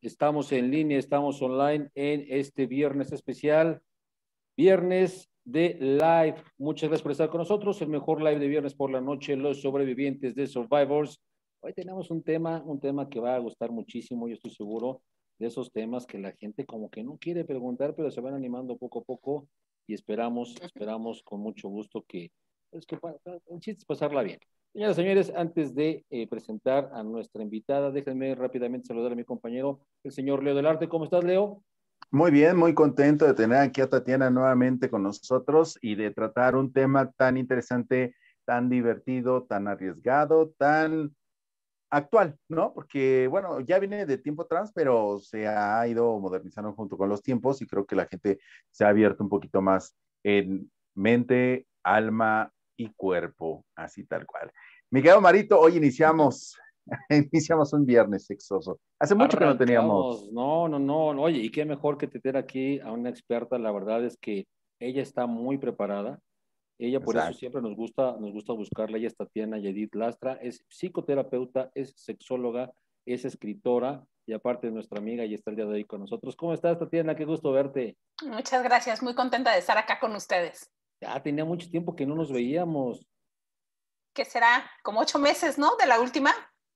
Estamos en línea, estamos online en este viernes especial, viernes de live. Muchas gracias por estar con nosotros. El mejor live de viernes por la noche, los sobrevivientes de Survivors. Hoy tenemos un tema, un tema que va a gustar muchísimo, yo estoy seguro, de esos temas que la gente como que no quiere preguntar, pero se van animando poco a poco y esperamos, esperamos con mucho gusto que, es que el chiste es pasarla bien. Señoras y señores, antes de eh, presentar a nuestra invitada, déjenme rápidamente saludar a mi compañero, el señor Leo del Arte. ¿Cómo estás, Leo? Muy bien, muy contento de tener aquí a Tatiana nuevamente con nosotros y de tratar un tema tan interesante, tan divertido, tan arriesgado, tan actual, ¿no? Porque, bueno, ya viene de tiempo atrás, pero se ha ido modernizando junto con los tiempos y creo que la gente se ha abierto un poquito más en mente, alma y cuerpo, así tal cual. Miguel Marito, hoy iniciamos, iniciamos un viernes sexoso. Hace mucho que no teníamos. No, no, no, oye, y qué mejor que te tener aquí a una experta, la verdad es que ella está muy preparada. Ella por eso siempre nos gusta, nos gusta buscarla. Ella es Tatiana Yedid Lastra, es psicoterapeuta, es sexóloga, es escritora y aparte de nuestra amiga y está el día de hoy con nosotros. ¿Cómo estás, Tatiana? Qué gusto verte. Muchas gracias, muy contenta de estar acá con ustedes. Ya tenía mucho tiempo que no nos veíamos. ¿Qué será? Como ocho meses, ¿no? De la última.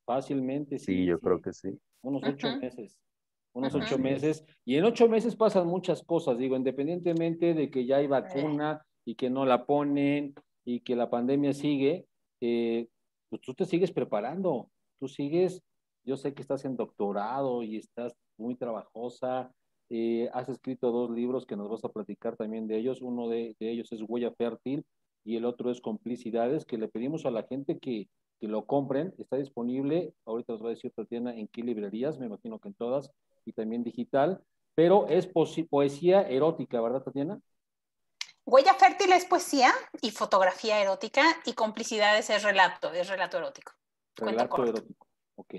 Fácilmente, sí. Sí, yo creo que sí. Unos ocho meses. Unos ocho meses. Y en ocho meses pasan muchas cosas, digo, independientemente de que ya hay vacuna y que no la ponen y que la pandemia sigue, eh, pues tú te sigues preparando. Tú sigues, yo sé que estás en doctorado y estás muy trabajosa eh, has escrito dos libros que nos vas a platicar también de ellos. Uno de, ellos es Huella Fértil y el otro es Complicidades, que le pedimos a la gente que, que lo compren. Está disponible, ahorita os va a decir Tatiana, en qué librerías, me imagino que en todas, y también digital, pero es poesía erótica, ¿verdad, Tatiana? Huella fértil es poesía y fotografía erótica y complicidades es relato, es relato erótico. Relato erótico, ok.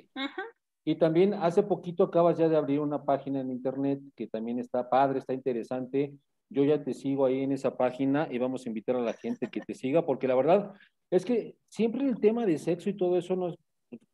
Y también hace poquito acabas ya de abrir una página en internet que también está padre, está interesante. Yo ya te sigo ahí en esa página y vamos a invitar a la gente que te siga, porque la verdad es que siempre el tema de sexo y todo eso no es,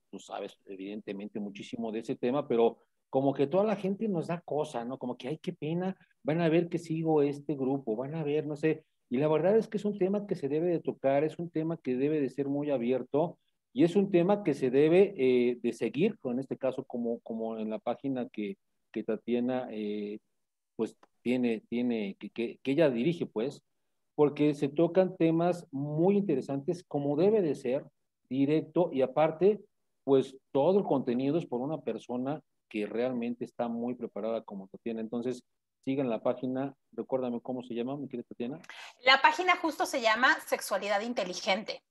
tú sabes evidentemente muchísimo de ese tema, pero como que toda la gente nos da cosa, ¿no? Como que, ay, qué pena, van a ver que sigo este grupo, van a ver, no sé. Y la verdad es que es un tema que se debe de tocar, es un tema que debe de ser muy abierto y es un tema que se debe eh, de seguir, en este caso como, como en la página que, que Tatiana eh, pues tiene, tiene que, que, ella dirige pues, porque se tocan temas muy interesantes como debe de ser, directo y aparte, pues todo el contenido es por una persona que realmente está muy preparada como Tatiana. Entonces, sigan la página, recuérdame cómo se llama, mi querida Tatiana. La página justo se llama Sexualidad Inteligente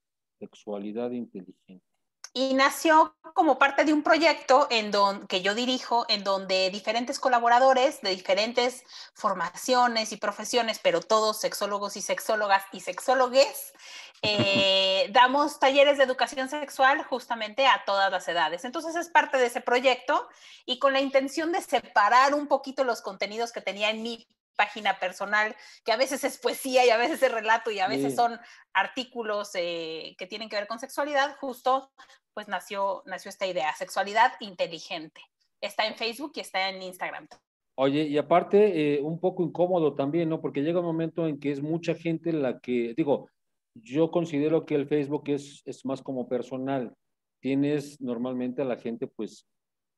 sexualidad inteligente. Y nació como parte de un proyecto en don, que yo dirijo, en donde diferentes colaboradores de diferentes formaciones y profesiones, pero todos sexólogos y sexólogas y sexólogues, eh, damos talleres de educación sexual justamente a todas las edades. Entonces es parte de ese proyecto y con la intención de separar un poquito los contenidos que tenía en mi página personal, que a veces es poesía y a veces es relato y a veces son artículos eh, que tienen que ver con sexualidad, justo pues nació, nació esta idea, sexualidad inteligente. Está en Facebook y está en Instagram. Oye, y aparte, eh, un poco incómodo también, ¿no? Porque llega un momento en que es mucha gente la que, digo, yo considero que el Facebook es, es más como personal. Tienes normalmente a la gente, pues,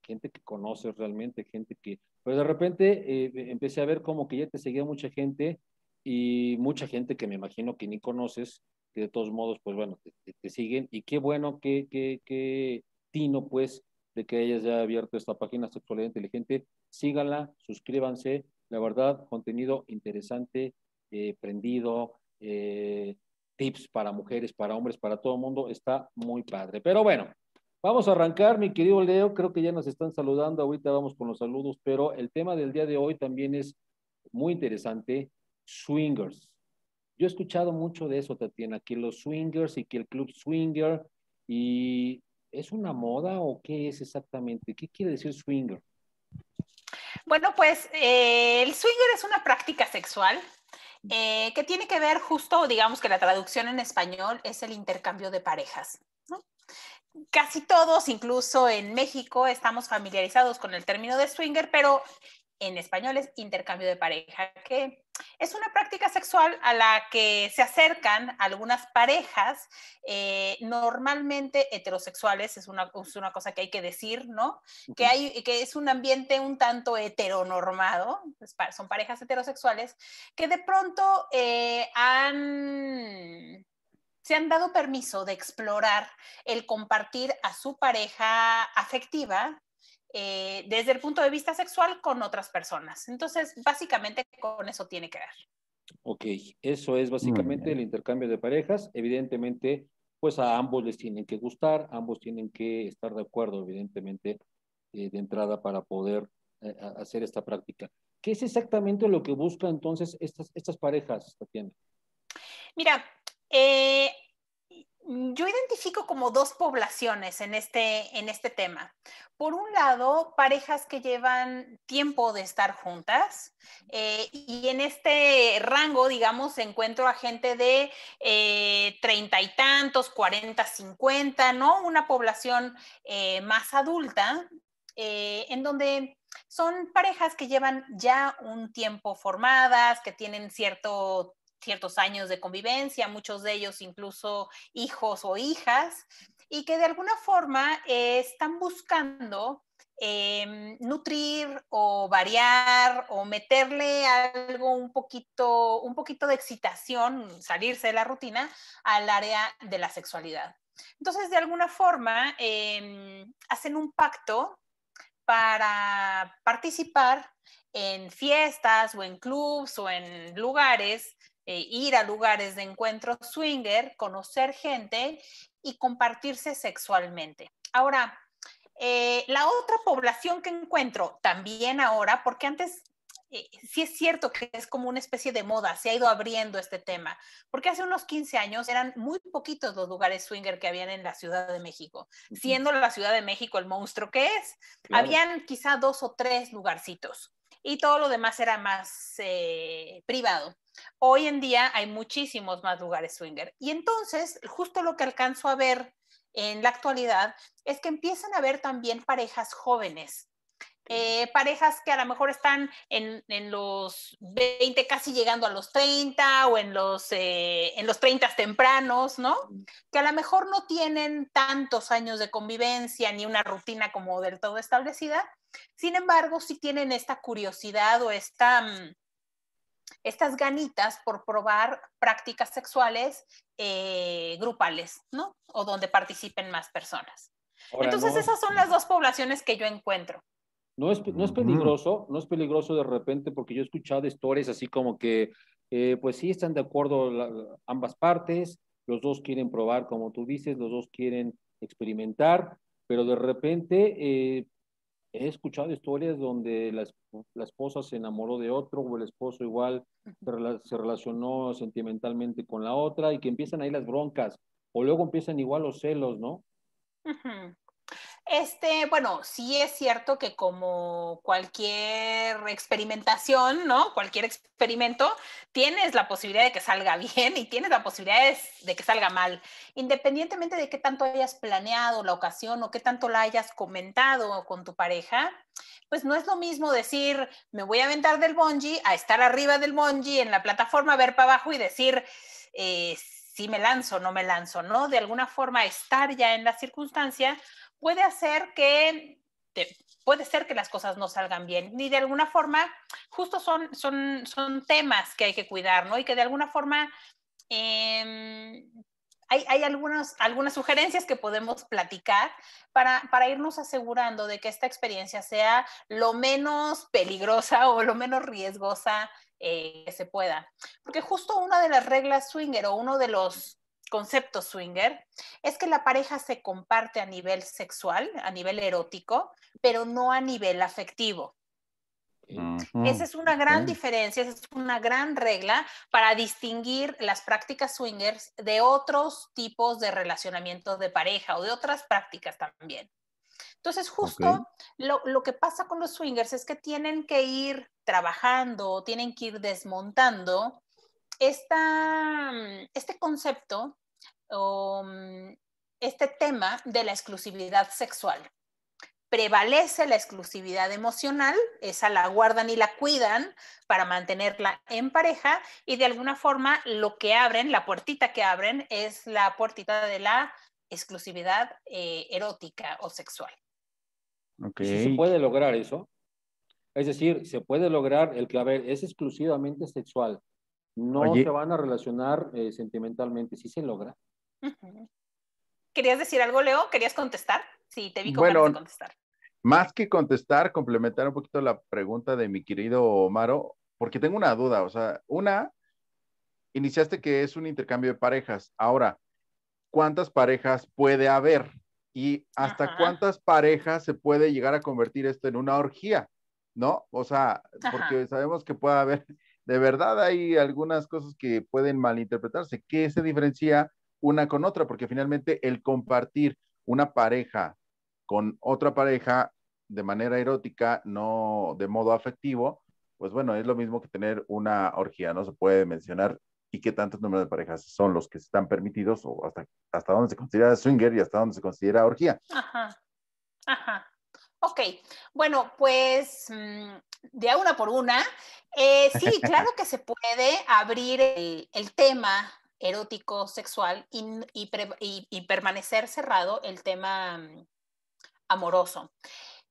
gente que conoces realmente, gente que, pero de repente eh, empecé a ver como que ya te seguía mucha gente y mucha gente que me imagino que ni conoces, que de todos modos, pues bueno, te, siguen. Y qué bueno que, que, que Tino, pues, de que hayas ya abierto esta página Sexualidad Inteligente, síganla, suscríbanse, la verdad, contenido interesante, eh, prendido, eh, tips para mujeres, para hombres, para todo el mundo, está muy padre. Pero bueno, Vamos a arrancar, mi querido Leo, creo que ya nos están saludando, ahorita vamos con los saludos, pero el tema del día de hoy también es muy interesante, swingers. Yo he escuchado mucho de eso, Tatiana, que los swingers y que el club swinger, y ¿es una moda o qué es exactamente? ¿Qué quiere decir swinger? Bueno, pues eh, el swinger es una práctica sexual eh, que tiene que ver justo, digamos que la traducción en español es el intercambio de parejas. Casi todos, incluso en México, estamos familiarizados con el término de swinger, pero en español es intercambio de pareja, que es una práctica sexual a la que se acercan algunas parejas, eh, normalmente heterosexuales, es una, una, cosa que hay que decir, ¿no? Que, hay, que es un ambiente un tanto heteronormado, son parejas heterosexuales, que de pronto eh, han se han dado permiso de explorar el compartir a su pareja afectiva eh, desde el punto de vista sexual con otras personas. Entonces, básicamente con eso tiene que ver. Ok, eso es básicamente el intercambio de parejas. Evidentemente, pues a ambos les tienen que gustar, ambos tienen que estar de acuerdo, evidentemente, eh, de entrada para poder eh, hacer esta práctica. ¿Qué es exactamente lo que buscan entonces estas, estas parejas, Tatiana? Mira, eh, yo identifico como dos poblaciones en este, en este tema. Por un lado, parejas que llevan tiempo de estar juntas eh, y en este rango, digamos, encuentro a gente de eh, treinta y tantos, cuarenta, cincuenta, ¿no? Una población más adulta, en donde son parejas que llevan ya un tiempo formadas, que tienen cierto ciertos años de convivencia, muchos de ellos incluso hijos o hijas, y que de alguna forma están buscando em, nutrir o variar o meterle algo un poquito, un poquito de excitación, salirse de la rutina al área de la sexualidad. Entonces, de alguna forma, em, hacen un pacto para participar en fiestas o en clubs o en lugares eh, ir a lugares de encuentro swinger, conocer gente y compartirse sexualmente. Ahora, eh, la otra población que encuentro también ahora, porque antes eh, sí es cierto que es como una especie de moda, se ha ido abriendo este tema, porque hace unos 15 años eran muy poquitos los lugares swinger que habían en la Ciudad de México, siendo la Ciudad de México el monstruo que es, habían quizá dos o tres lugarcitos y todo lo demás era más privado. Hoy en día hay muchísimos más lugares swinger. Y entonces, justo lo que alcanzo a ver en la actualidad es que empiezan a ver también parejas jóvenes. Eh, parejas que a lo mejor están en, los 20, casi llegando a los 30 o en los, eh, en los 30 tempranos, ¿no? Que a lo mejor no tienen tantos años de convivencia ni una rutina como del todo establecida. Sin embargo, sí tienen esta curiosidad o esta, mm, estas ganitas por probar prácticas sexuales eh, grupales, ¿no? O donde participen más personas. Entonces, esas son las dos poblaciones que yo encuentro. No es, no es peligroso, no es peligroso de repente, porque yo he escuchado historias así como que, eh, pues sí, están de acuerdo ambas partes, los dos quieren probar, como tú dices, los dos quieren experimentar, pero de repente eh, he escuchado historias donde la, la, esposa se enamoró de otro o el esposo igual se relacionó sentimentalmente con la otra y que empiezan ahí las broncas o luego empiezan igual los celos, ¿no? Este, bueno, sí es cierto que como cualquier experimentación, ¿no? Cualquier experimento, tienes la posibilidad de que salga bien y tienes la posibilidad de que salga mal, independientemente de qué tanto hayas planeado la ocasión o qué tanto la hayas comentado con tu pareja, pues no es lo mismo decir, me voy a aventar del bungee, a estar arriba del bungee en la plataforma, ver para abajo y decir, eh, si me lanzo, no me lanzo, ¿no? De alguna forma estar ya en la circunstancia puede hacer que puede ser que las cosas no salgan bien, ni de alguna forma, justo son, son, son temas que hay que cuidar, ¿no? Y que de alguna forma em, hay, hay algunas sugerencias que podemos platicar para, para, irnos asegurando de que esta experiencia sea lo menos peligrosa o lo menos riesgosa eh, que se pueda. Porque justo una de las reglas swinger o uno de los concepto swinger es que la pareja se comparte a nivel sexual, a nivel erótico, pero no a nivel afectivo. Esa es una gran diferencia, esa es una gran regla para distinguir las prácticas swingers de otros tipos de relacionamiento de pareja o de otras prácticas también. Entonces, justo lo, lo, que pasa con los swingers es que tienen que ir trabajando, tienen que ir desmontando esta, este concepto mm, este tema de la exclusividad sexual. Prevalece la exclusividad emocional, esa la guardan y la cuidan para mantenerla en pareja y de alguna forma lo que abren, la puertita que abren es la puertita de la exclusividad eh, erótica o sexual. Okay. ¿Se puede lograr eso? Es decir, se puede lograr el que, a ver, es exclusivamente sexual. No se van a relacionar eh, sentimentalmente. ¿Sí se logra? ¿Querías decir algo, Leo? ¿Querías contestar? Sí, te vi con bueno, contestar. Más que contestar, complementar un poquito la pregunta de mi querido Omaro, porque tengo una duda. O sea, una, iniciaste que es un intercambio de parejas. Ahora, ¿cuántas parejas puede haber? ¿Y hasta cuántas parejas se puede llegar a convertir esto en una orgía? ¿no? O sea, porque sabemos que puede haber, de verdad hay algunas cosas que pueden malinterpretarse. ¿Qué se diferencia una con otra? Porque finalmente el compartir una pareja con otra pareja de manera erótica, no de modo afectivo, pues bueno, es lo mismo que tener una orgía, no se puede mencionar y qué tantos números de parejas son los que están permitidos o hasta, hasta dónde se considera swinger y hasta dónde se considera orgía. Ajá, ajá. Ok, bueno, pues mm, de una por una. Eh, sí, claro que se puede abrir el, tema erótico sexual y, permanecer cerrado el tema mm, amoroso.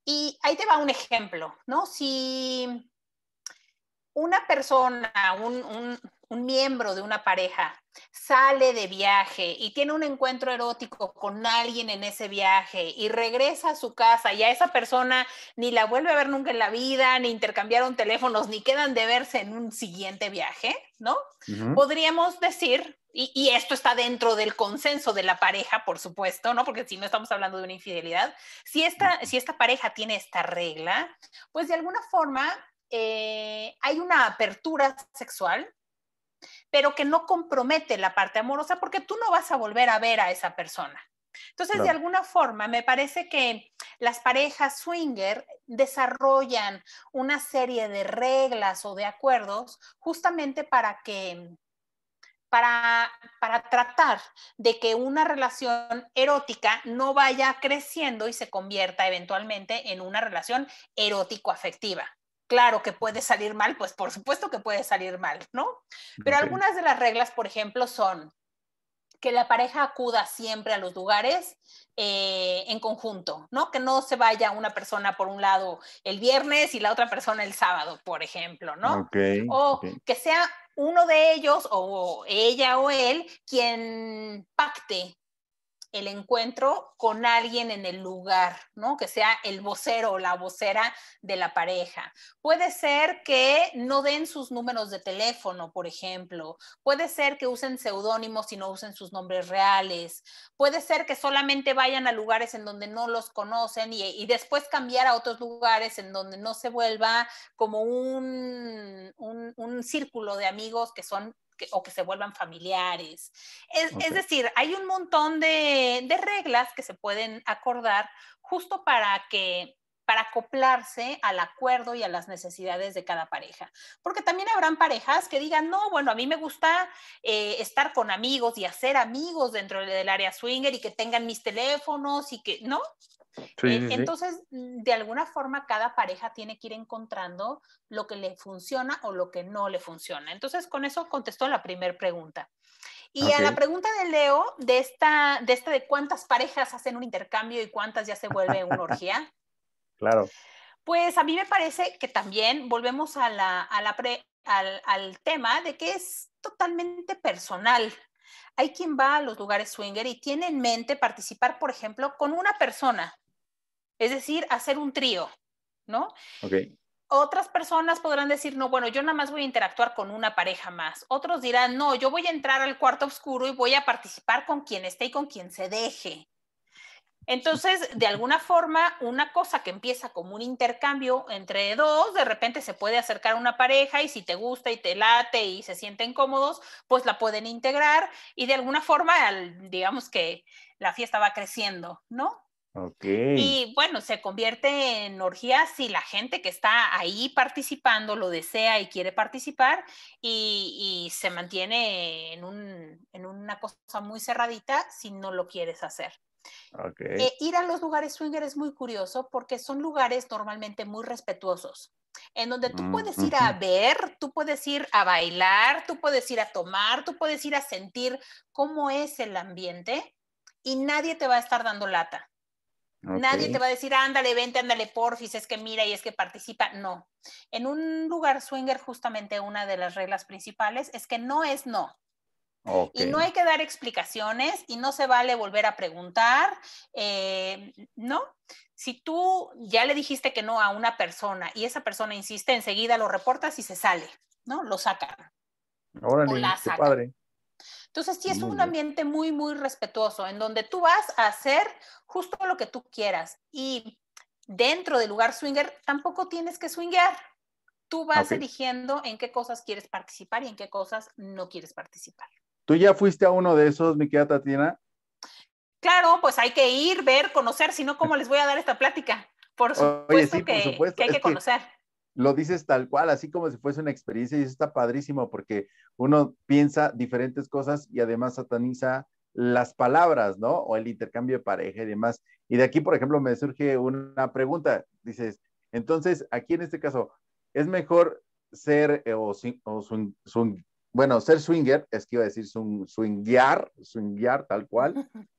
Y ahí te va un ejemplo, ¿no? Si una persona, un, un miembro de una pareja sale de viaje y tiene un encuentro erótico con alguien en ese viaje y regresa a su casa y a esa persona ni la vuelve a ver nunca en la vida, ni intercambiaron teléfonos, ni quedan de verse en un siguiente viaje, ¿no? Podríamos decir, y, esto está dentro del consenso de la pareja, por supuesto, ¿no? Porque si no estamos hablando de una infidelidad, si esta, si esta pareja tiene esta regla, pues de alguna forma eh, hay una apertura sexual pero que no compromete la parte amorosa porque tú no vas a volver a ver a esa persona. Entonces, de alguna forma, me parece que las parejas swinger desarrollan una serie de reglas o de acuerdos justamente para que, para, para tratar de que una relación erótica no vaya creciendo y se convierta eventualmente en una relación erótico-afectiva claro que puede salir mal, pues por supuesto que puede salir mal, ¿no? Pero algunas de las reglas, por ejemplo, son que la pareja acuda siempre a los lugares eh, en conjunto, ¿no? Que no se vaya una persona por un lado el viernes y la otra persona el sábado, por ejemplo, ¿no? o que sea uno de ellos o ella o él quien pacte el encuentro con alguien en el lugar, ¿no? Que sea el vocero o la vocera de la pareja. Puede ser que no den sus números de teléfono, por ejemplo. Puede ser que usen seudónimos y no usen sus nombres reales. Puede ser que solamente vayan a lugares en donde no los conocen y, después cambiar a otros lugares en donde no se vuelva como un, un círculo de amigos que son o que se vuelvan familiares. Es, decir, hay un montón de, reglas que se pueden acordar justo para que para acoplarse al acuerdo y a las necesidades de cada pareja. Porque también habrán parejas que digan, no, bueno, a mí me gusta eh, estar con amigos y hacer amigos dentro del área swinger y que tengan mis teléfonos y que, ¿no? Eh, entonces, mm, de alguna forma, cada pareja tiene que ir encontrando lo que le funciona o lo que no le funciona. Entonces, con eso contestó la primera pregunta. Y a la pregunta de Leo, de esta, de esta de cuántas parejas hacen un intercambio y cuántas ya se vuelve una orgía. claro. Pues a mí me parece que también volvemos a la, a la al, al tema de que es totalmente personal. Hay quien va a los lugares swinger y tiene en mente participar, por ejemplo, con una persona, es decir, hacer un trío, ¿no? Otras personas podrán decir, no, bueno, yo nada más voy a interactuar con una pareja más. Otros dirán, no, yo voy a entrar al cuarto oscuro y voy a participar con quien esté y con quien se deje. Entonces, de alguna forma, una cosa que empieza como un intercambio entre dos, de repente se puede acercar a una pareja y si te gusta y te late y se sienten cómodos, pues la pueden integrar y de alguna forma, digamos que la fiesta va creciendo, ¿no? Okay. Y bueno, se convierte en orgías si la gente que está ahí participando lo desea y quiere participar y, y se mantiene en, un, en, una cosa muy cerradita si no lo quieres hacer. Okay. Eh, ir a los lugares swinger es muy curioso porque son lugares normalmente muy respetuosos, en donde tú puedes ir a ver, tú puedes ir a bailar, tú puedes ir a tomar, tú puedes ir a sentir cómo es el ambiente y nadie te va a estar dando lata. Nadie te va a decir, ándale, vente, ándale, porfis, es que mira y es que participa. No. En un lugar swinger, justamente una de las reglas principales es que no es no. Y no hay que dar explicaciones y no se vale volver a preguntar, eh, ¿no? Si tú ya le dijiste que no a una persona y esa persona insiste, enseguida lo reportas y se sale, ¿no? Lo sacan. Órale, qué padre. Entonces, sí es un ambiente muy, muy respetuoso, en donde tú vas a hacer justo lo que tú quieras. Y dentro del lugar swinger, tampoco tienes que swinguear. Tú vas eligiendo en qué cosas quieres participar y en qué cosas no quieres participar. ¿Tú ya fuiste a uno de esos, mi querida Tatiana? Claro, pues hay que ir, ver, conocer, si no, ¿cómo les voy a dar esta plática? Por supuesto, que, hay que conocer lo dices tal cual, así como si fuese una experiencia y eso está padrísimo porque uno piensa diferentes cosas y además sataniza las palabras, ¿no? O el intercambio de pareja y demás. Y de aquí, por ejemplo, me surge una pregunta. Dices, entonces, aquí en este caso, ¿es mejor ser eh, o, bueno, ser swinger, es que iba a decir swinguear, swinguear tal cual,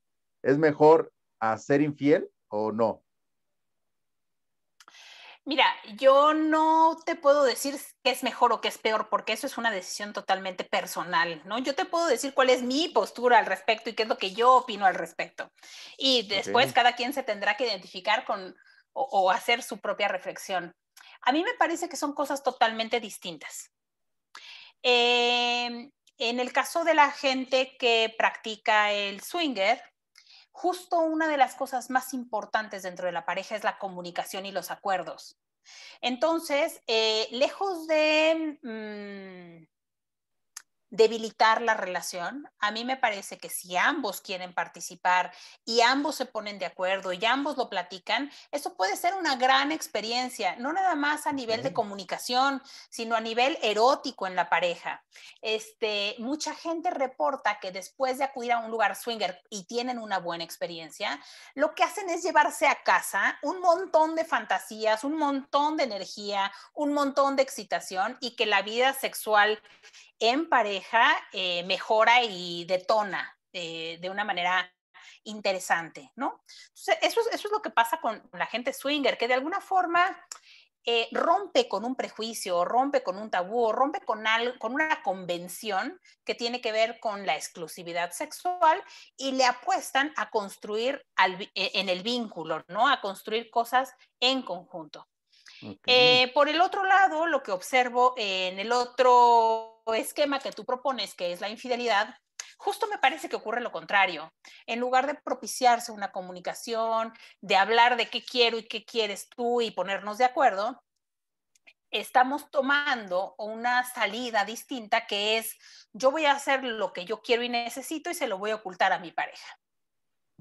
¿es mejor a ser infiel o no? Mira, yo no te puedo decir qué es mejor o qué es peor, porque eso es una decisión totalmente personal, ¿no? Yo te puedo decir cuál es mi postura al respecto y qué es lo que yo opino al respecto. Y después cada quien se tendrá que identificar con o, hacer su propia reflexión. A mí me parece que son cosas totalmente distintas. Em, en el caso de la gente que practica el swinger, justo una de las cosas más importantes dentro de la pareja es la comunicación y los acuerdos. Entonces, eh, lejos de mm, debilitar la relación, a mí me parece que si ambos quieren participar y ambos se ponen de acuerdo y ambos lo platican, eso puede ser una gran experiencia, no nada más a nivel de comunicación, sino a nivel erótico en la pareja. Este, mucha gente reporta que después de acudir a un lugar swinger y tienen una buena experiencia, lo que hacen es llevarse a casa un montón de fantasías, un montón de energía, un montón de excitación y que la vida sexual en pareja eh, mejora y detona eh, de una manera interesante, ¿no? eso, es lo que pasa con la gente swinger, que de alguna forma eh, rompe con un prejuicio, rompe con un tabú, rompe con, con una convención que tiene que ver con la exclusividad sexual y le apuestan a construir en el vínculo, ¿no? A construir cosas en conjunto. por el otro lado, lo que observo en el otro esquema que tú propones, que es la infidelidad, justo me parece que ocurre lo contrario. En lugar de propiciarse una comunicación, de hablar de qué quiero y qué quieres tú y ponernos de acuerdo, estamos tomando una salida distinta que es yo voy a hacer lo que yo quiero y necesito y se lo voy a ocultar a mi pareja.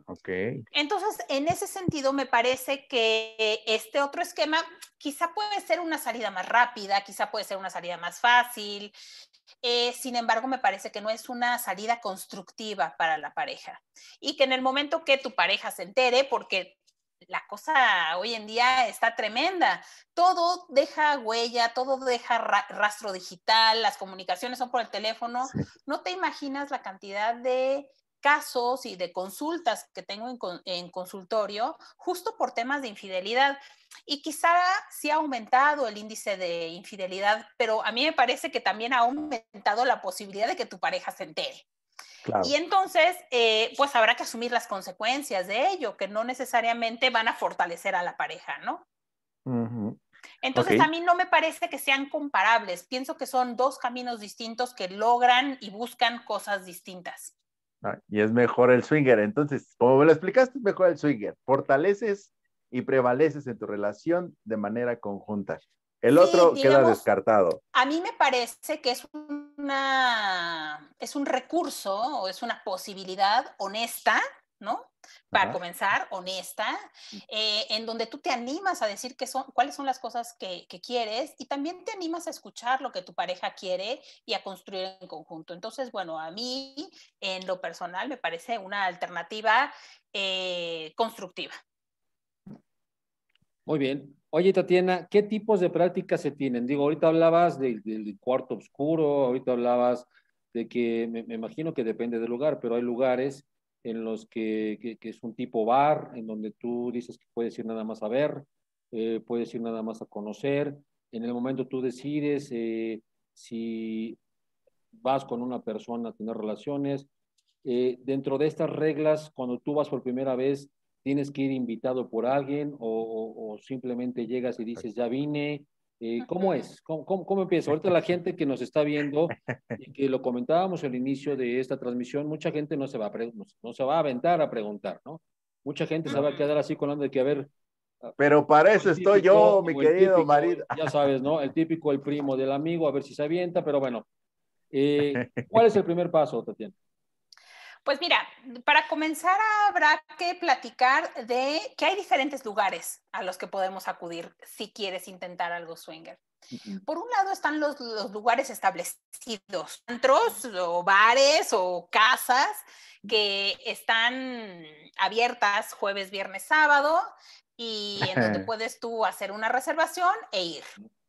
Ok. Entonces, en ese sentido, me parece que este otro esquema quizá puede ser una salida más rápida, quizá puede ser una salida más fácil. Eh, sin embargo, me parece que no es una salida constructiva para la pareja. Y que en el momento que tu pareja se entere, porque la cosa hoy en día está tremenda. Todo deja huella, todo deja rastro digital, las comunicaciones son por el teléfono. No te imaginas la cantidad de casos y de consultas que tengo en, consultorio justo por temas de infidelidad. Y quizá sí ha aumentado el índice de infidelidad, pero a mí me parece que también ha aumentado la posibilidad de que tu pareja se entere. Y entonces, eh, pues habrá que asumir las consecuencias de ello, que no necesariamente van a fortalecer a la pareja, ¿no? Entonces, a mí no me parece que sean comparables. Pienso que son dos caminos distintos que logran y buscan cosas distintas. Y es mejor el swinger. Entonces, como me lo explicaste, es mejor el swinger. Fortaleces y prevaleces en tu relación de manera conjunta. El otro queda descartado. A mí me parece que es una es un recurso o es una posibilidad honesta, ¿no? Para comenzar, honesta, eh, en donde tú te animas a decir qué son, cuáles son las cosas que, quieres y también te animas a escuchar lo que tu pareja quiere y a construir en conjunto. Entonces, bueno, a mí en lo personal me parece una alternativa eh, constructiva. Muy bien. Oye, Tatiana, ¿qué tipos de prácticas se tienen? Digo, ahorita hablabas del, cuarto oscuro, ahorita hablabas de que me, imagino que depende del lugar, pero hay lugares en los que, que, es un tipo bar, en donde tú dices que puedes ir nada más a ver, eh, puedes ir nada más a conocer. En el momento tú decides eh, si vas con una persona a tener relaciones. Eh, dentro de estas reglas, cuando tú vas por primera vez, tienes que ir invitado por alguien o, simplemente llegas y dices, ya vine. ¿Cómo es? ¿Cómo, cómo, empieza? Ahorita la gente que nos está viendo y que lo comentábamos al inicio de esta transmisión, mucha gente no se va a, no se va a aventar a preguntar, ¿no? Mucha gente se va a quedar así con de que, a ver, pero para eso estoy yo, mi querido marido. Ya sabes, ¿no? El típico, el primo del amigo, a ver si se avienta, pero bueno. Eh, ¿Cuál es el primer paso, Tatiana? Pues mira, para comenzar habrá que platicar de que hay diferentes lugares a los que podemos acudir si quieres intentar algo swinger. Por un lado están los, lugares establecidos, centros o bares o casas que están abiertas jueves, viernes, sábado y en donde puedes tú hacer una reservación e ir,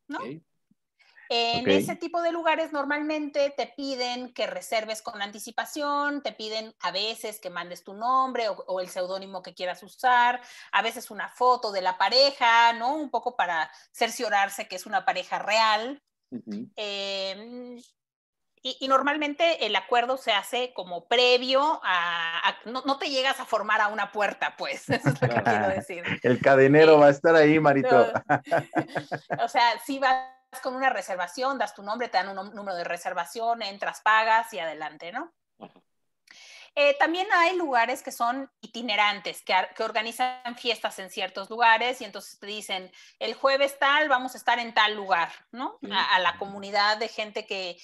¿no? En ese tipo de lugares normalmente te piden que reserves con anticipación, te piden a veces que mandes tu nombre o, el seudónimo que quieras usar, a veces una foto de la pareja, ¿no? Un poco para cerciorarse que es una pareja real. Em, y, normalmente el acuerdo se hace como previo a, no, te llegas a formar a una puerta, pues, eso es lo que quiero decir. El cadenero va a estar ahí, Marito. o sea, sí va con una reservación, das tu nombre, te dan un número de reservación, entras, pagas y adelante, ¿no? Eh, también hay lugares que son itinerantes, que, organizan fiestas en ciertos lugares y entonces te dicen, el jueves tal, vamos a estar en tal lugar, ¿no? A, la comunidad de gente que,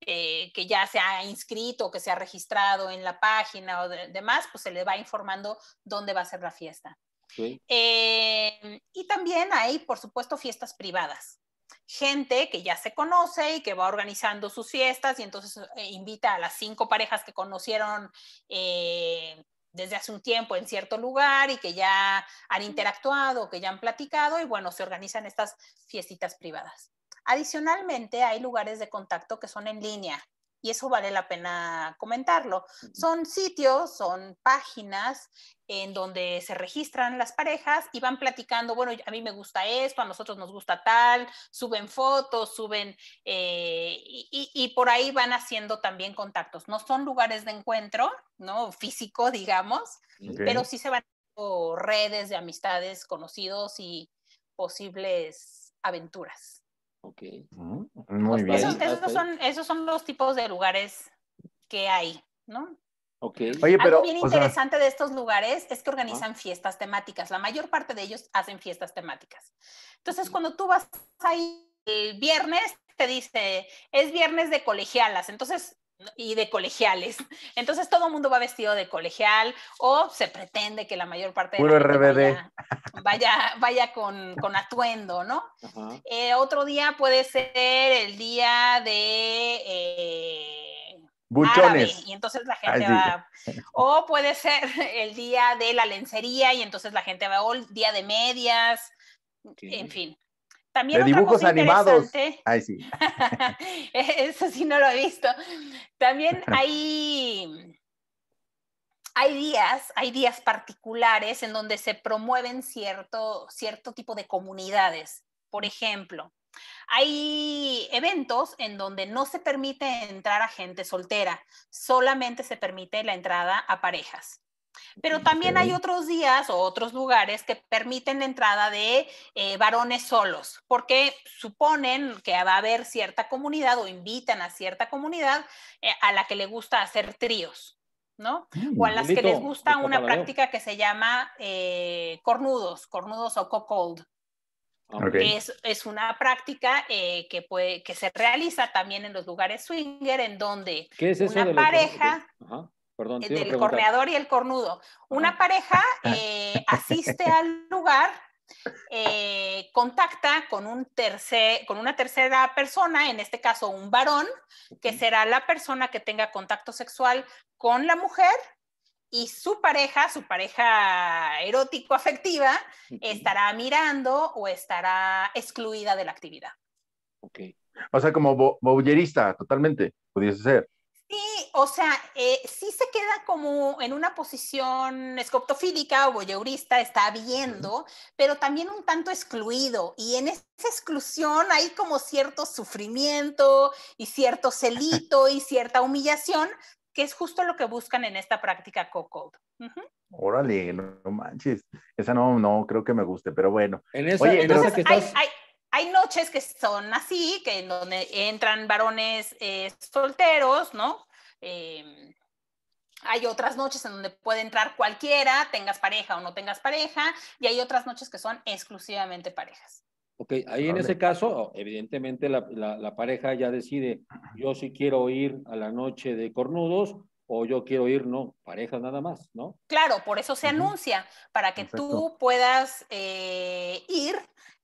eh, que ya se ha inscrito, que se ha registrado en la página o demás, pues se le va informando dónde va a ser la fiesta. Eh, y también hay, por supuesto, fiestas privadas gente que ya se conoce y que va organizando sus fiestas y entonces eh, invita a las cinco parejas que conocieron eh, desde hace un tiempo en cierto lugar y que ya han interactuado, que ya han platicado y bueno, se organizan estas fiestitas privadas. Adicionalmente, hay lugares de contacto que son en línea y eso vale la pena comentarlo. Son sitios, son páginas en donde se registran las parejas y van platicando, bueno, a mí me gusta esto, a nosotros nos gusta tal, suben fotos, suben, eh, y, por ahí van haciendo también contactos. No son lugares de encuentro, ¿no? Físico, digamos, pero sí se van redes de amistades, conocidos y posibles aventuras. Ok. Mm, muy bien. Esos, son, esos son los tipos de lugares que hay, ¿no? Ok. Oye, pero, Algo bien interesante de estos lugares es que organizan fiestas temáticas. La mayor parte de ellos hacen fiestas temáticas. Entonces, cuando tú vas ahí el viernes, te dice, es viernes de colegialas. Entonces, y de colegiales. Entonces todo el mundo va vestido de colegial o se pretende que la mayor parte de la Vaya, vaya, con, con, atuendo, ¿no? Eh, otro día puede ser el día de... Eh, Buchones. y entonces la gente va. O puede ser el día de la lencería y entonces la gente va, o el día de medias, en fin. También de dibujos animados. Ay, sí. Eso sí no lo he visto. También hay, hay días, hay días particulares en donde se promueven cierto, cierto tipo de comunidades. Por ejemplo, hay eventos en donde no se permite entrar a gente soltera, solamente se permite la entrada a parejas. Pero también hay otros días o otros lugares que permiten la entrada de eh, varones solos, porque suponen que va a haber cierta comunidad o invitan a cierta comunidad eh, a la que le gusta hacer tríos, ¿no? o a las que les gusta una práctica que se llama eh, cornudos, cornudos o cocold. Es, es, una práctica que, puede, que se realiza también en los lugares swinger, en donde ¿Qué es eso una pareja Perdón, del corneador y el cornudo. Una pareja asiste al lugar eh, contacta con, un tercer, con una tercera persona, en este caso un varón, que será la persona que tenga contacto sexual con la mujer y su pareja, su pareja erótico-afectiva, estará mirando o estará excluida de la actividad. Ok. O sea, como bowlerista, totalmente, pudiese ser. Sí, o sea, eh, sí se queda como en una posición escoptofílica o voyeurista, está viendo, pero también un tanto excluido. Y en esa exclusión hay como cierto sufrimiento y cierto celito y cierta humillación, que es justo lo que buscan en esta práctica co-code. Órale, no, manches. Esa no, no creo que me guste, pero bueno. En esa, Oye, que estás hay noches que son así, que en donde entran varones eh, solteros, ¿no? Em, hay otras noches en donde puede entrar cualquiera, tengas pareja o no tengas pareja, y hay otras noches que son exclusivamente parejas. Ok, ahí en ese caso, evidentemente la, pareja ya decide, yo sí quiero ir a la noche de cornudos o yo quiero ir, no, parejas nada más, ¿no? Claro, por eso se anuncia, para que tú puedas eh, ir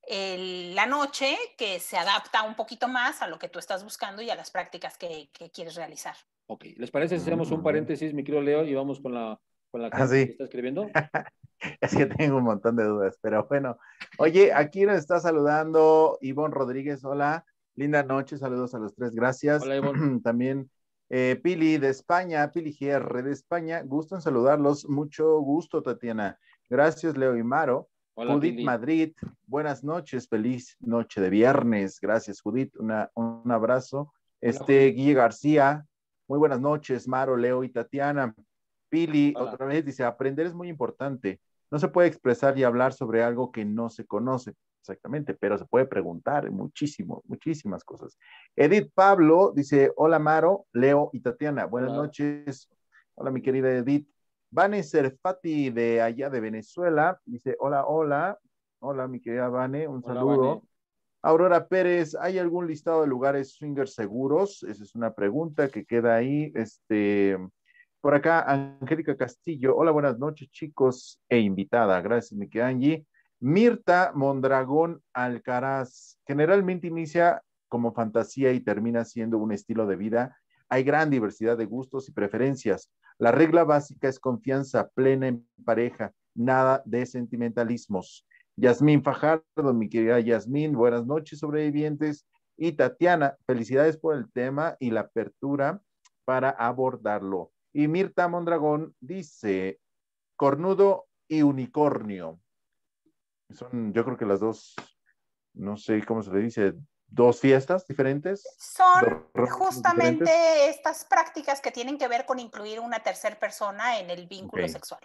la noche que se adapta un poquito más a lo que tú estás buscando y a las prácticas que, quieres realizar. Ok, ¿les parece si hacemos un paréntesis, mi querido Leo, y vamos con la, con la ah, que está escribiendo? es que tengo un montón de dudas, pero bueno. Oye, aquí nos está saludando Ivonne Rodríguez, hola, linda noche, saludos a los tres, gracias. Hola, Ivonne. También eh, Pili de España, Pili GR de España, gusto en saludarlos, mucho gusto, Tatiana. Gracias, Leo y Maro. Judith Madrid, buenas noches, feliz noche de viernes. Gracias, Judith, un abrazo. este, Guille García, muy buenas noches, Maro, Leo y Tatiana. Pili, otra vez dice, aprender es muy importante. No se puede expresar y hablar sobre algo que no se conoce, exactamente, pero se puede preguntar muchísimo, muchísimas cosas. Edith Pablo dice, hola Maro, Leo y Tatiana, buenas noches. Hola mi querida Edith. Vane Serfati de allá de Venezuela dice, hola, hola, hola mi querida Vane, un saludo. Aurora Pérez, ¿hay algún listado de lugares swingers seguros? Esa es una pregunta que queda ahí. Este, por acá, Angélica Castillo, hola, buenas noches chicos e invitada, gracias mi querida Angie. Mirta Mondragón Alcaraz, generalmente inicia como fantasía y termina siendo un estilo de vida. Hay gran diversidad de gustos y preferencias. La regla básica es confianza plena en pareja, nada de sentimentalismos. Yasmín Fajardo, mi querida Yasmín, buenas noches, sobrevivientes. Y Tatiana, felicidades por el tema y la apertura para abordarlo. Y Mirta Mondragón dice, cornudo y unicornio. Son, yo creo que las dos, no sé cómo se le dice, dos fiestas diferentes. Son justamente estas prácticas que tienen que ver con incluir una tercera persona en el vínculo sexual.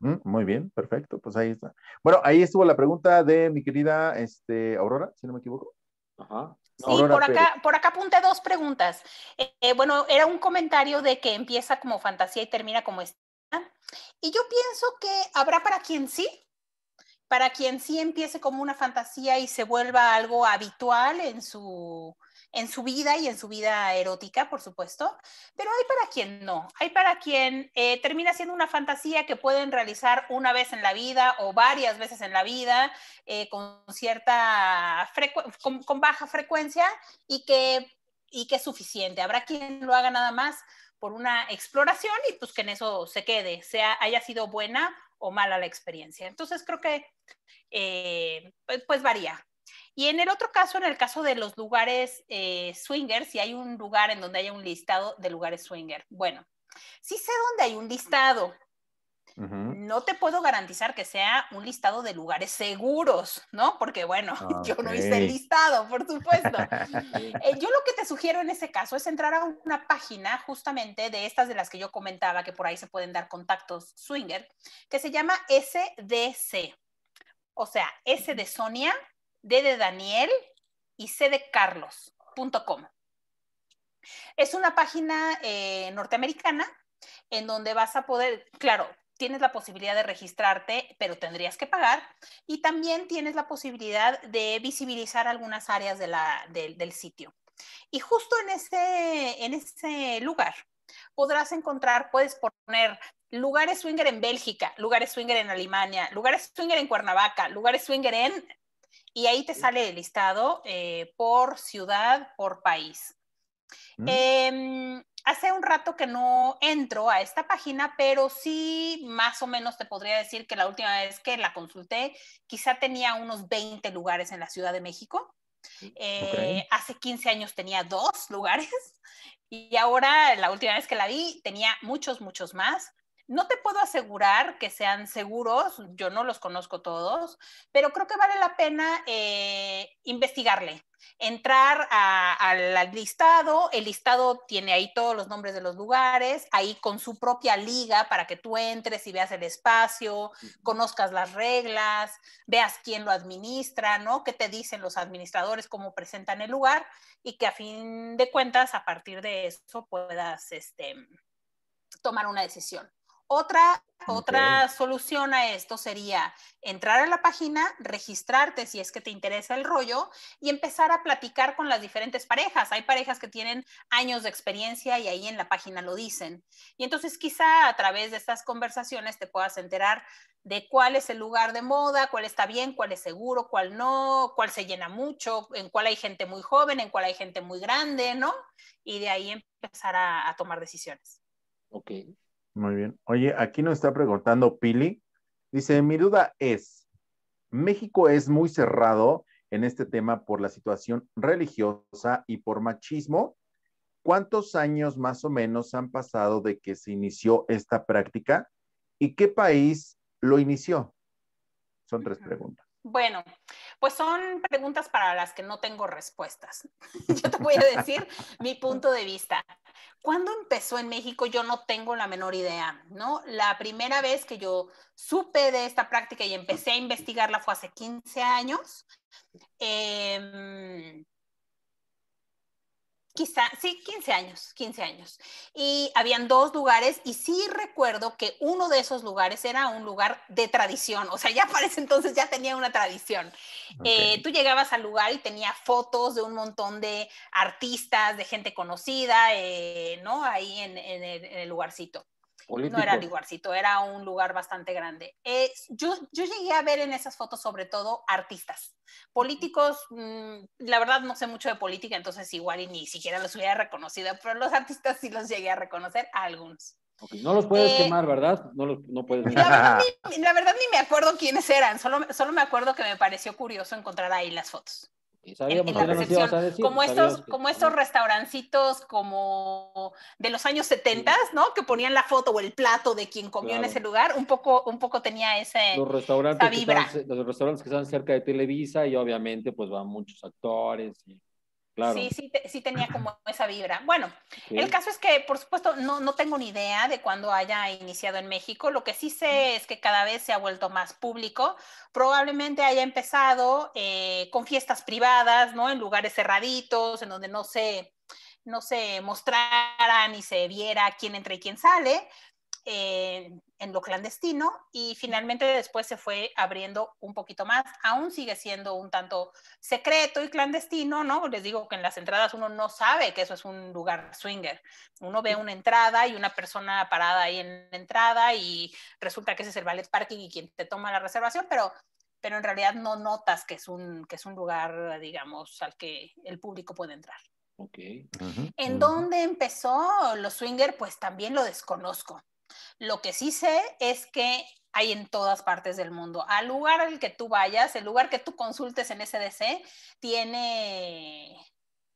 Mm, muy bien, perfecto, pues ahí está. Bueno, ahí estuvo la pregunta de mi querida este, Aurora, si no me equivoco. Ajá. Sí, por acá, por acá apunté dos preguntas. Eh, bueno, era un comentario de que empieza como fantasía y termina como esta. Y yo pienso que habrá para quien sí, para quien sí empiece como una fantasía y se vuelva algo habitual en su, en su vida y en su vida erótica, por supuesto, pero hay para quien no, hay para quien eh, termina siendo una fantasía que pueden realizar una vez en la vida o varias veces en la vida eh, con cierta con, con, baja frecuencia y que, y que es suficiente. Habrá quien lo haga nada más por una exploración y pues que en eso se quede, sea haya sido buena o mala la experiencia. Entonces creo que eh, pues, pues, varía. Y en el otro caso, en el caso de los lugares eh, swingers, si hay un lugar en donde haya un listado de lugares swinger. Bueno, sí sé dónde hay un listado, no te puedo garantizar que sea un listado de lugares seguros, ¿no? Porque bueno, yo no hice el listado, por supuesto. Eh, yo lo que te sugiero en ese caso es entrar a una página justamente de estas de las que yo comentaba, que por ahí se pueden dar contactos swinger, que se llama SDC. O sea, S de Sonia, D de Daniel y C de Carlos.com. Es una página eh, norteamericana en donde vas a poder, claro, tienes la posibilidad de registrarte, pero tendrías que pagar. Y también tienes la posibilidad de visibilizar algunas áreas del sitio. Y justo en ese, en ese lugar podrás encontrar, puedes poner lugares swinger en Bélgica, lugares swinger en Alemania, lugares swinger en Cuernavaca, lugares swinger en... Y ahí te sale el listado eh, por ciudad, por país. Mm. Em, hace un rato que no entro a esta página, pero sí más o menos te podría decir que la última vez que la consulté, quizá tenía unos 20 lugares en la Ciudad de México. Eh, hace 15 años tenía dos lugares y ahora la última vez que la vi tenía muchos, muchos más. No te puedo asegurar que sean seguros, yo no los conozco todos, pero creo que vale la pena eh, investigarle, entrar al listado, el listado tiene ahí todos los nombres de los lugares, ahí con su propia liga para que tú entres y veas el espacio, conozcas las reglas, veas quién lo administra, ¿no? ¿Qué te dicen los administradores, cómo presentan el lugar y que a fin de cuentas, a partir de eso, puedas este, tomar una decisión. Otra, otra solución a esto sería entrar a la página, registrarte si es que te interesa el rollo y empezar a platicar con las diferentes parejas. Hay parejas que tienen años de experiencia y ahí en la página lo dicen. Y entonces quizá a través de estas conversaciones te puedas enterar de cuál es el lugar de moda, cuál está bien, cuál es seguro, cuál no, cuál se llena mucho, en cuál hay gente muy joven, en cuál hay gente muy grande, ¿no? Y de ahí empezar a, a tomar decisiones. Ok. Muy bien. Oye, aquí nos está preguntando Pili. Dice, mi duda es, México es muy cerrado en este tema por la situación religiosa y por machismo. ¿Cuántos años más o menos han pasado de que se inició esta práctica y qué país lo inició? Son tres preguntas. Bueno, pues son preguntas para las que no tengo respuestas. Yo te voy a decir mi punto de vista. ¿Cuándo empezó en México? Yo no tengo la menor idea, ¿no? La primera vez que yo supe de esta práctica y empecé a investigarla fue hace 15 años. Eh, quizá, sí, 15 años, 15 años. Y habían dos lugares y sí recuerdo que uno de esos lugares era un lugar de tradición, o sea, ya para ese entonces ya tenía una tradición. Eh, tú llegabas al lugar y tenía fotos de un montón de artistas, de gente conocida, eh, ¿no? Ahí en el lugarcito. No era lugarcito, era un lugar bastante grande. Eh, yo, yo llegué a ver en esas fotos sobre todo artistas. Políticos, mm, la verdad no sé mucho de política, entonces igual y ni siquiera los hubiera reconocido, pero los artistas sí los llegué a reconocer, a algunos. No los puedes eh, quemar, ¿verdad? No, los, no puedes. La verdad, ni, la verdad, ni, me acuerdo quiénes eran, solo, solo me acuerdo que me pareció curioso encontrar ahí las fotos como estos, como estos restaurancitos como de los años 70, ¿no? Que ponían la foto o el plato de quien comió en ese lugar, un poco, un poco tenía ese, los restaurantes vibra. los restaurantes que están cerca de Televisa y obviamente pues van muchos actores y Sí, sí, sí tenía como esa vibra. Bueno, el caso es que, por supuesto, no, no tengo ni idea de cuándo haya iniciado en México. Lo que sí sé es que cada vez se ha vuelto más público. Probablemente haya empezado eh, con fiestas privadas, ¿no? En lugares cerraditos, en donde no se, no se mostrara ni se viera quién entra y quién sale en lo clandestino y finalmente después se fue abriendo un poquito más. Aún sigue siendo un tanto secreto y clandestino, ¿no? Les digo que en las entradas uno no sabe que eso es un lugar swinger. Uno ve una entrada y una persona parada ahí en la entrada y resulta que ese es el ballet parking y quien te toma la reservación, pero pero en realidad no notas que es un, que es un lugar, digamos, al que el público puede entrar. Okay. ¿En dónde empezó los swinger? Pues también lo desconozco. Lo que sí sé es que hay en todas partes del mundo. Al lugar al que tú vayas, el lugar que tú consultes en SDC, tiene,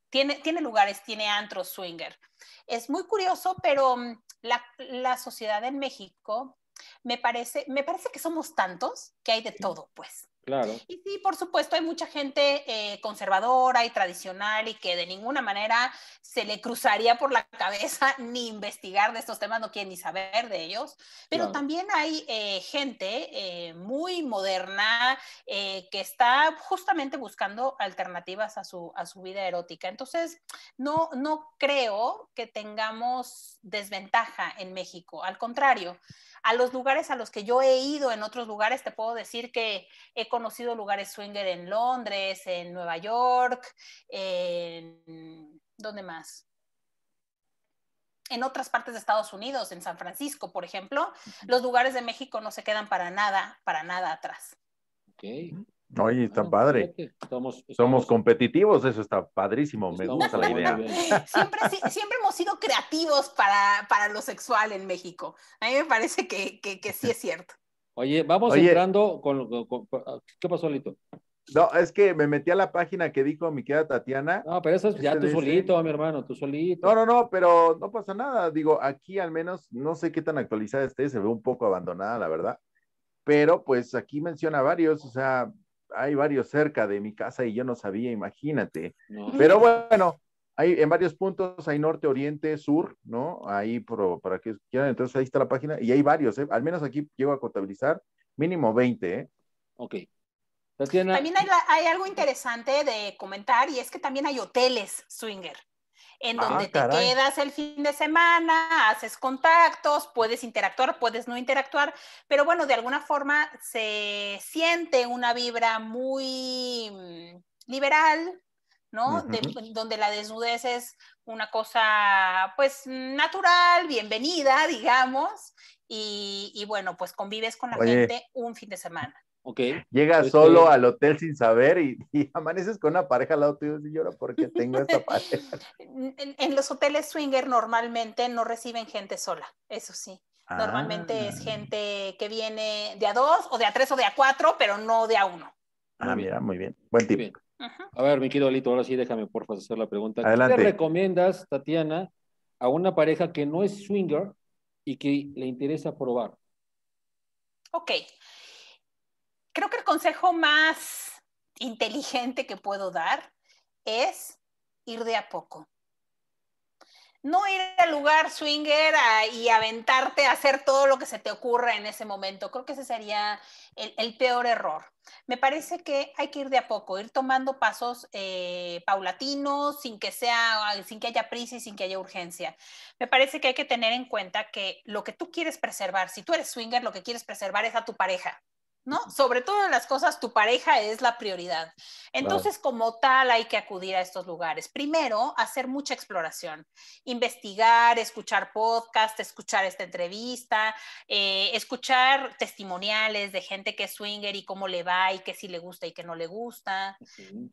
tiene, tiene lugares, tiene antros swinger. Es muy curioso, pero mm, la, la sociedad en México me parece, me parece que somos tantos que hay de todo, pues. Claro. Y sí, por supuesto, hay mucha gente eh, conservadora y tradicional y que de ninguna manera se le cruzaría por la cabeza ni investigar de estos temas, no quieren ni saber de ellos. Pero también hay eh, gente eh, muy moderna que está justamente buscando alternativas a su, a su vida erótica. Entonces, no, no creo que tengamos desventaja en México. Al contrario, a los lugares a los que yo he ido en otros lugares, te puedo decir que he conocido lugares swinger en Londres, en Nueva York, en... ¿Dónde más? en otras partes de Estados Unidos, en San Francisco, por ejemplo, los lugares de México no se quedan para nada, para nada atrás. Ok. Oye, está padre. Somos, competitivos, eso está padrísimo, me gusta la idea. Siempre, siempre hemos sido creativos para, para, lo sexual en México. A mí me parece que, que, sí es cierto. Oye, vamos entrando con, ¿Qué pasó, Lito? No, es que me metí a la página que dijo mi querida Tatiana. No, pero eso es ya tú solito, mi hermano, tú solito. No, no, no, pero no pasa nada. Digo, aquí al menos no sé qué tan actualizada esté, se ve un poco abandonada, la verdad. Pero pues aquí menciona varios, o sea, hay varios cerca de mi casa y yo no sabía, imagínate. Pero bueno, hay en varios puntos, hay norte, oriente, sur, ¿no? Ahí para que quieran, entonces ahí está la página y hay varios, ¿eh? Al menos aquí llego a contabilizar mínimo 20, ¿eh? Ok. También hay, hay, algo interesante de comentar y es que también hay hoteles swinger en ah, donde te quedas el fin de semana, haces contactos, puedes interactuar, puedes no interactuar, pero bueno, de alguna forma se siente una vibra muy mm, liberal, ¿no? donde la desnudez es una cosa, pues, natural, bienvenida, digamos, y, bueno, pues convives con la gente un fin de semana. Okay. Llegas este solo al hotel sin saber y, amaneces con una pareja al lado tuyo y llora porque tengo esta pareja. En, los hoteles swinger normalmente no reciben gente sola, eso sí. Normalmente es ah. gente que viene de a dos o de a tres o de a cuatro, pero no de a uno. Ah, mira, muy bien. Buen tip. A ver, mi querido Alito, ahora sí déjame por favor hacer la pregunta. ¿Qué le recomiendas, Tatiana, a una pareja que no es swinger y que le interesa probar? Ok, creo que el consejo más inteligente que puedo dar es ir de a poco. No ir al lugar swinger y aventarte a hacer todo lo que se te ocurra en ese momento. Creo que ese sería el, peor error. Me parece que hay que ir de a poco, ir tomando pasos eh, paulatinos, sin que sea, sin que haya prisa y sin que haya urgencia. Me parece que hay que tener en cuenta que lo que tú quieres preservar, si tú eres swinger, lo que quieres preservar es a tu pareja. ¿No? Sobre todas las cosas, tu pareja es la prioridad. Entonces, como tal, hay que acudir a estos lugares. Primero, hacer mucha exploración, investigar, escuchar podcast, escuchar esta entrevista, eh, escuchar testimoniales de gente que es swinger y cómo le va y qué sí le gusta y qué no le gusta.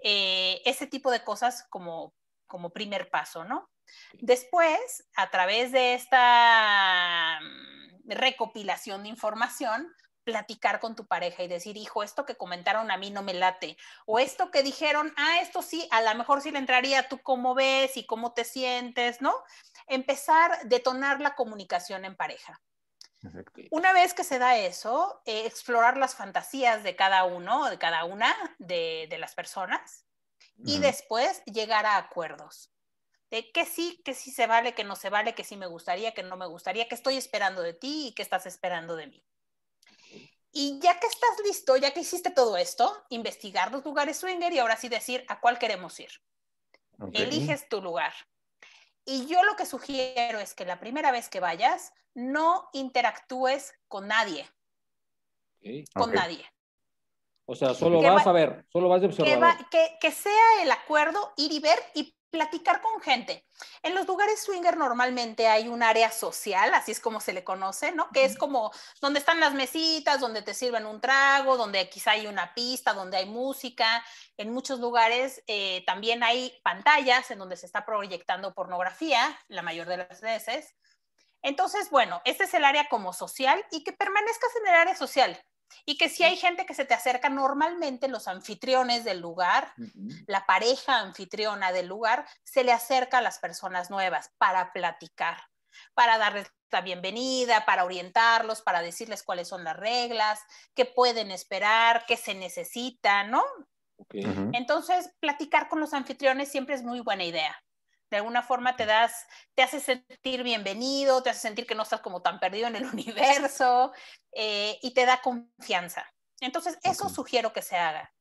Eh, ese tipo de cosas como, como primer paso, ¿no? Después, a través de esta mm, recopilación de información, platicar con tu pareja y decir, hijo, esto que comentaron a mí no me late, o esto que dijeron, ah, esto sí, a lo mejor sí le entraría, tú cómo ves y cómo te sientes, ¿no? Empezar a detonar la comunicación en pareja. Una vez que se da eso, eh, explorar las fantasías de cada uno, de cada una de, las personas, y después llegar a acuerdos de que sí, que sí se vale, que no se vale, que sí me gustaría, que no me gustaría, que estoy esperando de ti y que estás esperando de mí. Y ya que estás listo, ya que hiciste todo esto, investigar los lugares swinger y ahora sí decir a cuál queremos ir. Eliges tu lugar. Y yo lo que sugiero es que la primera vez que vayas, no interactúes con nadie. Con nadie. O sea, solo vas a ver, solo vas de observador. Que, que, sea el acuerdo ir y ver y platicar con gente. En los lugares swinger normalmente hay un área social, así es como se le conoce, ¿no? Que es como donde están las mesitas, donde te sirven un trago, donde quizá hay una pista, donde hay música. En muchos lugares eh, también hay pantallas en donde se está proyectando pornografía, la mayor de las veces. Entonces, bueno, este es el área como social y que permanezcas en el área social. Y que si hay gente que se te acerca, normalmente los anfitriones del lugar, la pareja anfitriona del lugar, se le acerca a las personas nuevas para platicar, para darles la bienvenida, para orientarlos, para decirles cuáles son las reglas, qué pueden esperar, qué se necesita, ¿no? Entonces, platicar con los anfitriones siempre es muy buena idea de alguna forma te das, te hace sentir bienvenido, te hace sentir que no estás como tan perdido en el universo eh, y te da confianza. Entonces, eso sugiero que se haga.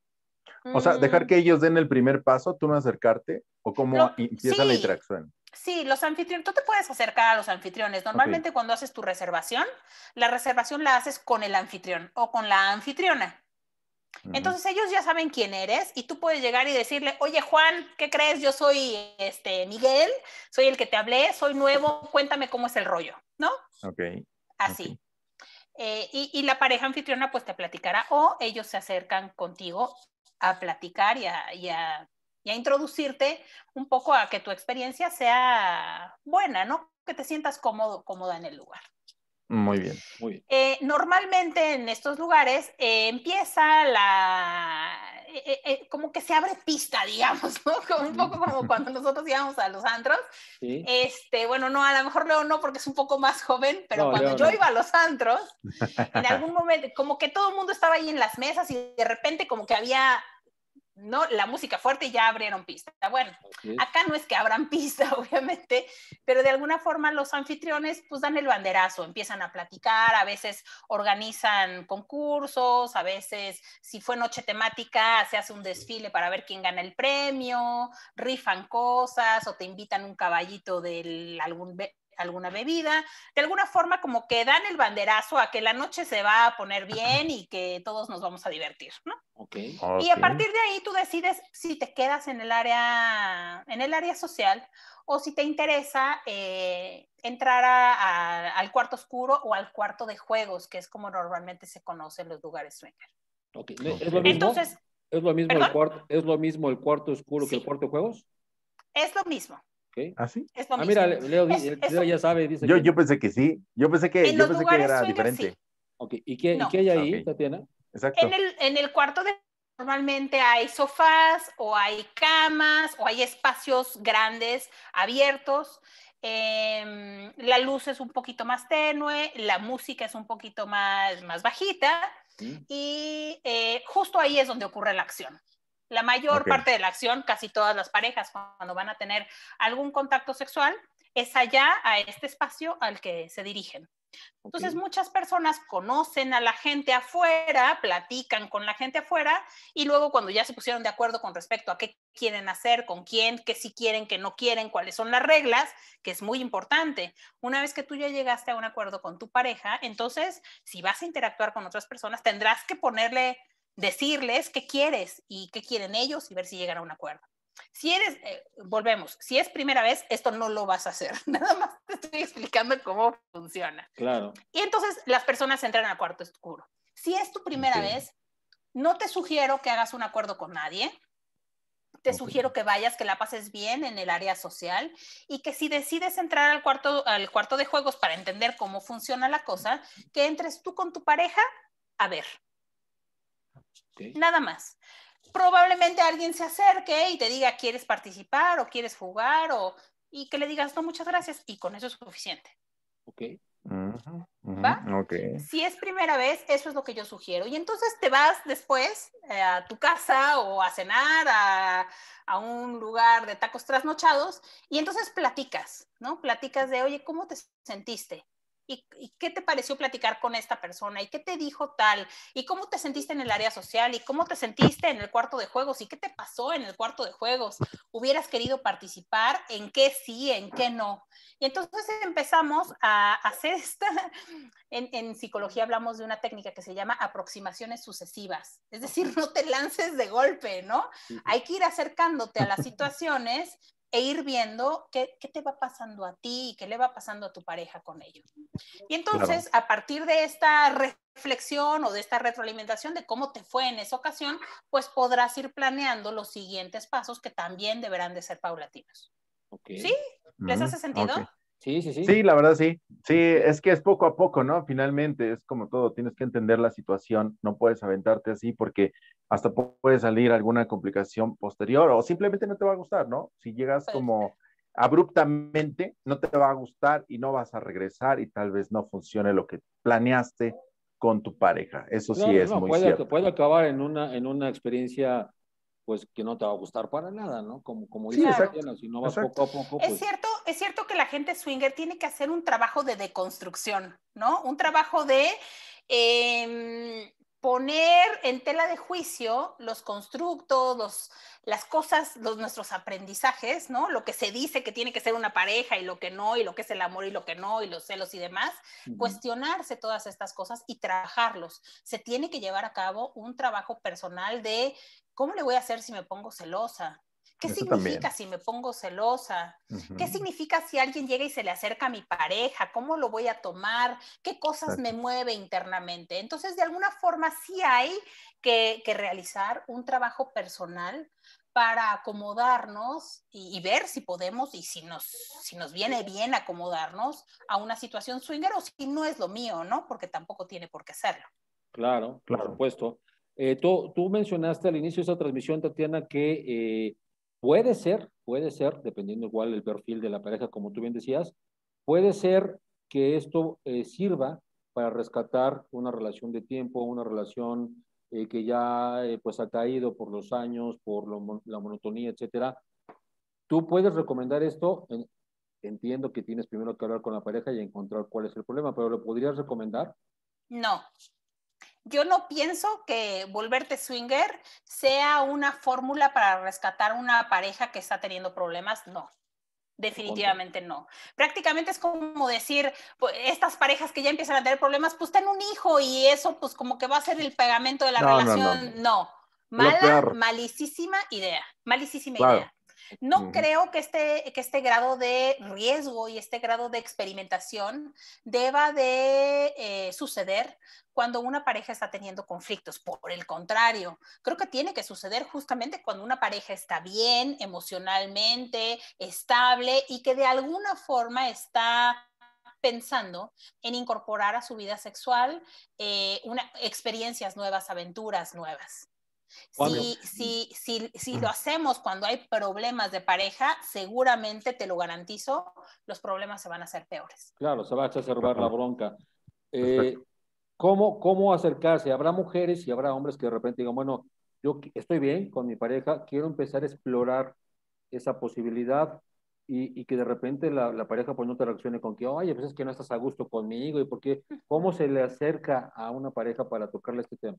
O sea, dejar mm. que ellos den el primer paso, tú no acercarte, o cómo empieza la interacción. Sí, los anfitriones, tú te puedes acercar a los anfitriones. Normalmente cuando haces tu reservación, la reservación la haces con el anfitrión o con la anfitriona. Entonces ellos ya saben quién eres y tú puedes llegar y decirle, oye Juan, ¿qué crees? Yo soy este Miguel, soy el que te hablé, soy nuevo, cuéntame cómo es el rollo, ¿no? Ok. Así. Eh, y, la pareja anfitriona pues te platicará o ellos se acercan contigo a platicar y a, introducirte un poco a que tu experiencia sea buena, ¿no? Que te sientas cómodo, cómoda en el lugar. Muy bien, muy bien. Eh, normalmente en estos lugares eh, empieza la, eh, como que se abre pista, digamos, ¿no? Como un poco como cuando nosotros íbamos a los antros. Este, bueno, no, a lo mejor Leo no porque es un poco más joven, pero cuando yo iba a los antros, en algún momento, como que todo el mundo estaba ahí en las mesas y de repente como que había ¿no? La música fuerte y ya abrieron pista. Bueno, acá no es que abran pista, obviamente, pero de alguna forma los anfitriones pues dan el banderazo, empiezan a platicar, a veces organizan concursos, a veces si fue noche temática se hace un desfile para ver quién gana el premio, rifan cosas o te invitan un caballito de algún alguna bebida, de alguna forma como que dan el banderazo a que la noche se va a poner bien y que todos nos vamos a divertir, ¿no? Okay. Y a partir de ahí tú decides si te quedas en el área, en el área social o si te interesa eh, entrar al cuarto oscuro o al cuarto de juegos, que es como normalmente se conoce en los lugares swinger. Okay. ¿Es lo mismo, Entonces, ¿es lo mismo, el cuarto, ¿es lo mismo el cuarto oscuro que el cuarto de juegos? Es lo mismo. ¿Ah, sí? ah, mira, Leo, ya sabe. Dice yo, yo pensé que sí. Yo pensé que, yo pensé que era diferente. ¿Y, qué, ¿Y qué hay ahí, Tatiana? Exacto. En el, en el cuarto de normalmente hay sofás o hay camas o hay espacios grandes abiertos. Em, la luz es un poquito más tenue, la música es un poquito más, más bajita y eh, justo ahí es donde ocurre la acción. La mayor parte de la acción, casi todas las parejas cuando van a tener algún contacto sexual, es allá a este espacio al que se dirigen. Entonces muchas personas conocen a la gente afuera, platican con la gente afuera y luego cuando ya se pusieron de acuerdo con respecto a qué quieren hacer, con quién, qué sí quieren, qué no quieren, cuáles son las reglas, que es muy importante. Una vez que tú ya llegaste a un acuerdo con tu pareja, entonces si vas a interactuar con otras personas, tendrás que ponerle decirles qué quieres y qué quieren ellos y ver si llegan a un acuerdo. Si eres, eh, volvemos, si es primera vez, esto no lo vas a hacer. Nada más te estoy explicando cómo funciona. Claro. Y entonces las personas entran al cuarto oscuro. Si es tu primera vez, no te sugiero que hagas un acuerdo con nadie. Te sugiero que vayas, que la pases bien en el área social y que si decides entrar al cuarto, al cuarto de juegos para entender cómo funciona la cosa, que entres tú con tu pareja a ver, Nada más. Probablemente alguien se acerque y te diga, ¿quieres participar o quieres jugar? O, y que le digas, no, muchas gracias. Y con eso es suficiente. Ok. ¿Va? Si es primera vez, eso es lo que yo sugiero. Y entonces te vas después eh, a tu casa o a cenar a, a, un lugar de tacos trasnochados y entonces platicas, ¿no? Platicas de, oye, ¿cómo te sentiste? ¿Y, qué te pareció platicar con esta persona? ¿Y qué te dijo tal? ¿Y cómo te sentiste en el área social? ¿Y cómo te sentiste en el cuarto de juegos? ¿Y qué te pasó en el cuarto de juegos? ¿Hubieras querido participar? ¿En qué sí? ¿En qué no? Y entonces empezamos a hacer esta, en, en psicología hablamos de una técnica que se llama aproximaciones sucesivas. Es decir, no te lances de golpe, ¿no? Hay que ir acercándote a las situaciones e ir viendo qué, qué, te va pasando a ti y qué le va pasando a tu pareja con ello. Y entonces, a partir de esta reflexión o de esta retroalimentación de cómo te fue en esa ocasión, pues podrás ir planeando los siguientes pasos que también deberán de ser paulatinos. ¿Sí? ¿Les hace sentido? Sí, sí, sí. Sí, la verdad sí. Sí, es que es poco a poco, ¿no? Finalmente es como todo, tienes que entender la situación, no puedes aventarte así porque hasta puede salir alguna complicación posterior o simplemente no te va a gustar, ¿no? Si llegas como abruptamente, no te va a gustar y no vas a regresar y tal vez no funcione lo que planeaste con tu pareja. Eso sí es muy puede, cierto. Puede acabar en una, en una experiencia pues que no te va a gustar para nada, ¿no? Como, como sí, si no vas poco a poco. Pues... Es, cierto, es cierto que la gente swinger tiene que hacer un trabajo de deconstrucción, ¿no? Un trabajo de, eh, poner en tela de juicio los constructos, los, las cosas, los, nuestros aprendizajes, ¿no? Lo que se dice que tiene que ser una pareja y lo que no, y lo que es el amor y lo que no, y los celos y demás, cuestionarse todas estas cosas y trabajarlos. Se tiene que llevar a cabo un trabajo personal de cómo le voy a hacer si me pongo celosa, ¿Qué significa si me pongo celosa? ¿Qué significa si alguien llega y se le acerca a mi pareja? ¿Cómo lo voy a tomar? ¿Qué cosas me mueve internamente? Entonces, de alguna forma sí hay que, realizar un trabajo personal para acomodarnos y, ver si podemos y si nos, si nos viene bien acomodarnos a una situación swinger o si no es lo mío, ¿no? Porque tampoco tiene por qué serlo. Claro, por supuesto. Eh, tú, tú, mencionaste al inicio de esta transmisión, Tatiana, que eh, Puede ser, puede ser, dependiendo igual el perfil de la pareja, como tú bien decías, puede ser que esto eh, sirva para rescatar una relación de tiempo, una relación eh, que ya eh, pues ha caído por los años, por la monotonía, etcétera. ¿Tú puedes recomendar esto? Entiendo que tienes primero que hablar con la pareja y encontrar cuál es el problema, pero ¿lo podrías recomendar? No, yo no pienso que volverte swinger sea una fórmula para rescatar una pareja que está teniendo problemas, no. Definitivamente no. Prácticamente es como decir, pues, estas parejas que ya empiezan a tener problemas, pues ten un hijo y eso pues como que va a ser el pegamento de la relación. No, Mala, malicísima idea, malicísima idea. No creo que este, que este grado de riesgo y este grado de experimentación deba de eh, suceder cuando una pareja está teniendo conflictos. Por el contrario, creo que tiene que suceder justamente cuando una pareja está bien emocionalmente, estable y que de alguna forma está pensando en incorporar a su vida sexual eh, una, experiencias nuevas, aventuras nuevas. Si, si, si, si, lo hacemos cuando hay problemas de pareja, seguramente te lo garantizo, los problemas se van a hacer peores. Claro, se va a exacerbar la bronca. Eh, ¿cómo, ¿Cómo acercarse? Habrá mujeres y habrá hombres que de repente digan, bueno, yo estoy bien con mi pareja, quiero empezar a explorar esa posibilidad y, y que de repente la, la, pareja pues no te reaccione con que, oye, pues es que no estás a gusto conmigo y porque, ¿cómo se le acerca a una pareja para tocarle este tema?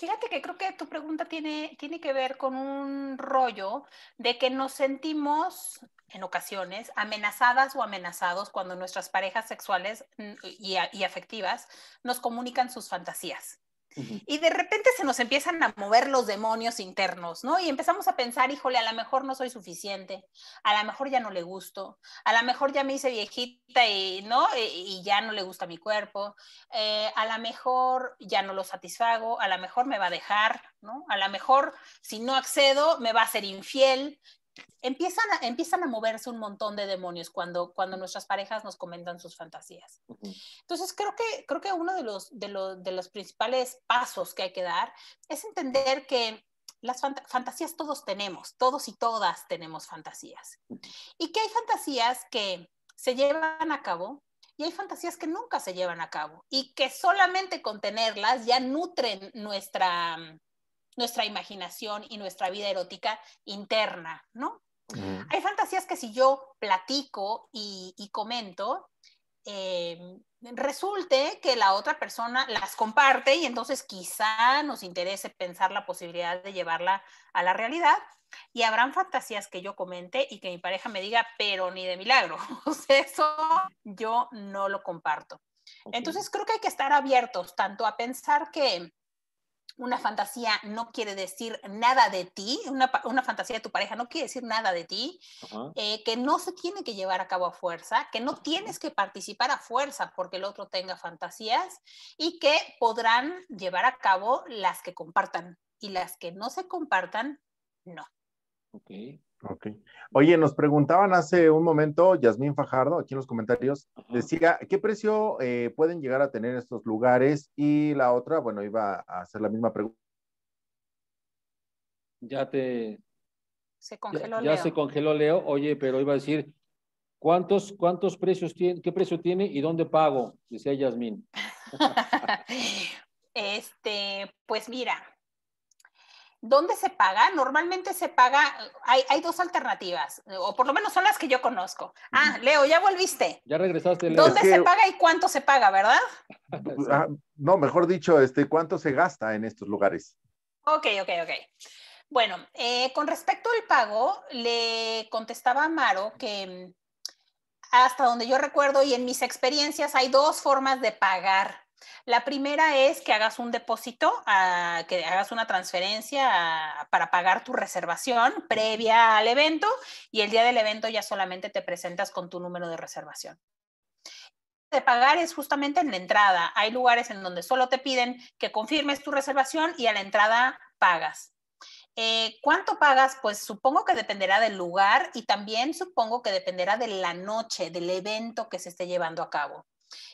Fíjate que creo que tu pregunta tiene, tiene que ver con un rollo de que nos sentimos en ocasiones amenazadas o amenazados cuando nuestras parejas sexuales mm, y, y afectivas nos comunican sus fantasías. Y de repente se nos empiezan a mover los demonios internos, ¿no? Y empezamos a pensar, híjole, a lo mejor no soy suficiente, a lo mejor ya no le gusto, a lo mejor ya me hice viejita y, ¿no? Y, ya no le gusta mi cuerpo, eh, a lo mejor ya no lo satisfago, a lo mejor me va a dejar, ¿no? A lo mejor si no accedo me va a ser infiel empiezan a, empiezan a moverse un montón de demonios cuando, cuando nuestras parejas nos comentan sus fantasías. Entonces, creo que, creo que uno de los, de, los, de los principales pasos que hay que dar es entender que las fantasías todos tenemos, todos y todas tenemos fantasías. Y que hay fantasías que se llevan a cabo y hay fantasías que nunca se llevan a cabo y que solamente con tenerlas ya nutren nuestra, nuestra imaginación y nuestra vida erótica interna, ¿no? Hay fantasías que si yo platico y, comento, eh, resulte que la otra persona las comparte y entonces quizá nos interese pensar la posibilidad de llevarla a la realidad. Y habrán fantasías que yo comente y que mi pareja me diga, pero ni de milagro. O sea, eso yo no lo comparto. Entonces creo que hay que estar abiertos tanto a pensar que una fantasía no quiere decir nada de ti, una, una, fantasía de tu pareja no quiere decir nada de ti, eh, que no se tiene que llevar a cabo a fuerza, que no tienes que participar a fuerza porque el otro tenga fantasías y que podrán llevar a cabo las que compartan y las que no se compartan, no. Okay. Ok. Oye, nos preguntaban hace un momento, Yasmín Fajardo, aquí en los comentarios, decía, ¿qué precio eh, pueden llegar a tener estos lugares? Y la otra, bueno, iba a hacer la misma pregunta. Ya te... Se congeló ya, Leo. Ya se congeló Leo. Oye, pero iba a decir, ¿cuántos, cuántos precios tiene, qué precio tiene y dónde pago? Dice Yasmín. este, pues mira, ¿Dónde se paga? Normalmente se paga, hay, hay, dos alternativas, o por lo menos son las que yo conozco. Ah, Leo, ya volviste. Ya regresaste, Leo. ¿Dónde se paga y cuánto se paga, verdad? Ah, no, mejor dicho, este, ¿cuánto se gasta en estos lugares? Ok, ok, ok. Bueno, eh, con respecto al pago, le contestaba a Maro que mm, hasta donde yo recuerdo y en mis experiencias hay dos formas de pagar. La primera es que hagas un depósito, que hagas una transferencia para pagar tu reservación previa al evento y el día del evento ya solamente te presentas con tu número de reservación de pagar es justamente en la entrada. Hay lugares en donde solo te piden que confirmes tu reservación y a la entrada pagas. Eh, ¿Cuánto pagas? Pues supongo que dependerá del lugar y también supongo que dependerá de la noche, del evento que se esté llevando a cabo.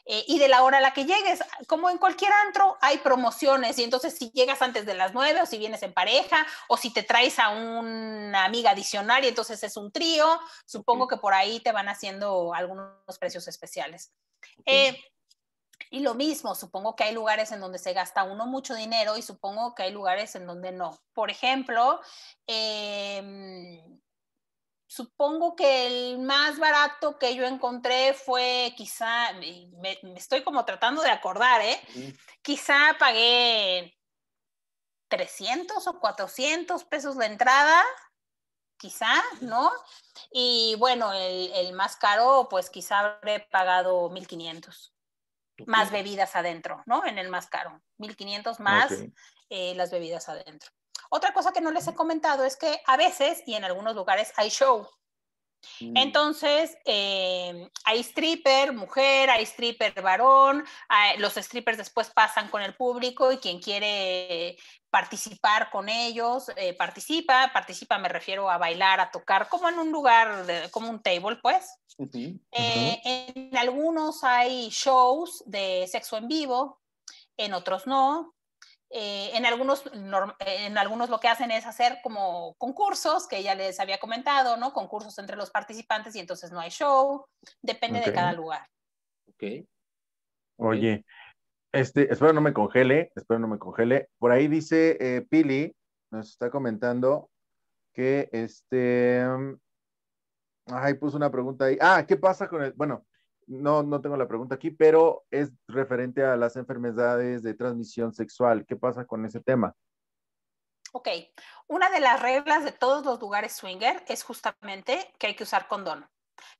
Eh, y de la hora a la que llegues, como en cualquier antro, hay promociones y entonces si llegas antes de las nueve o si vienes en pareja o si te traes a una amiga adicional y entonces es un trío, supongo que por ahí te van haciendo algunos precios especiales. Eh, y lo mismo, supongo que hay lugares en donde se gasta uno mucho dinero y supongo que hay lugares en donde no. Por ejemplo, em, supongo que el más barato que yo encontré fue quizá, me, estoy como tratando de acordar, ¿eh? Quizá pagué 300 o 400 pesos la entrada, quizá, ¿no? Y bueno, el, más caro, pues quizá habré pagado 1500. Más bebidas adentro, ¿no? En el más caro. 1500 más eh, las bebidas adentro. Otra cosa que no les he comentado es que a veces y en algunos lugares hay show. Mm. Entonces, eh, hay stripper mujer, hay stripper varón, los strippers después pasan con el público y quien quiere participar con ellos, eh, participa, participa me refiero a bailar, a tocar, como en un lugar, como un table, pues. Eh, en algunos hay shows de sexo en vivo, en otros no. Eh, en, algunos, en algunos lo que hacen es hacer como concursos, que ya les había comentado, ¿no? Concursos entre los participantes y entonces no hay show, depende de cada lugar. Ok. Oye, este, espero no me congele, espero no me congele. Por ahí dice eh, Pili, nos está comentando que este, ay, puso una pregunta ahí. Ah, ¿qué pasa con el, bueno, no, no tengo la pregunta aquí, pero es referente a las enfermedades de transmisión sexual. ¿Qué pasa con ese tema? Ok, una de las reglas de todos los lugares swinger es justamente que hay que usar condón.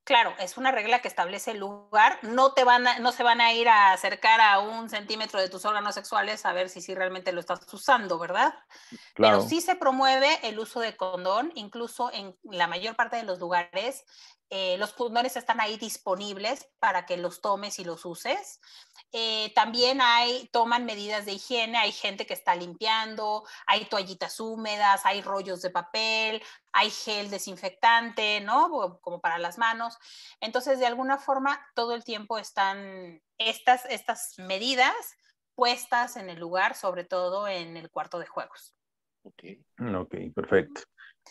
Claro, es una regla que establece el lugar. No, te van no se van a ir a acercar a un centímetro de tus órganos sexuales a ver si, si realmente lo estás usando, ¿verdad? Pero sí se promueve el uso de condón, incluso en la mayor parte de los lugares eh, los condones están ahí disponibles para que los tomes y los uses. Eh, también hay, toman medidas de higiene, hay gente que está limpiando, hay toallitas húmedas, hay rollos de papel, hay gel desinfectante, ¿no? Como para las manos. Entonces, de alguna forma, todo el tiempo están estas, estas medidas puestas en el lugar, sobre todo en el cuarto de juegos. Ok, ok, perfecto.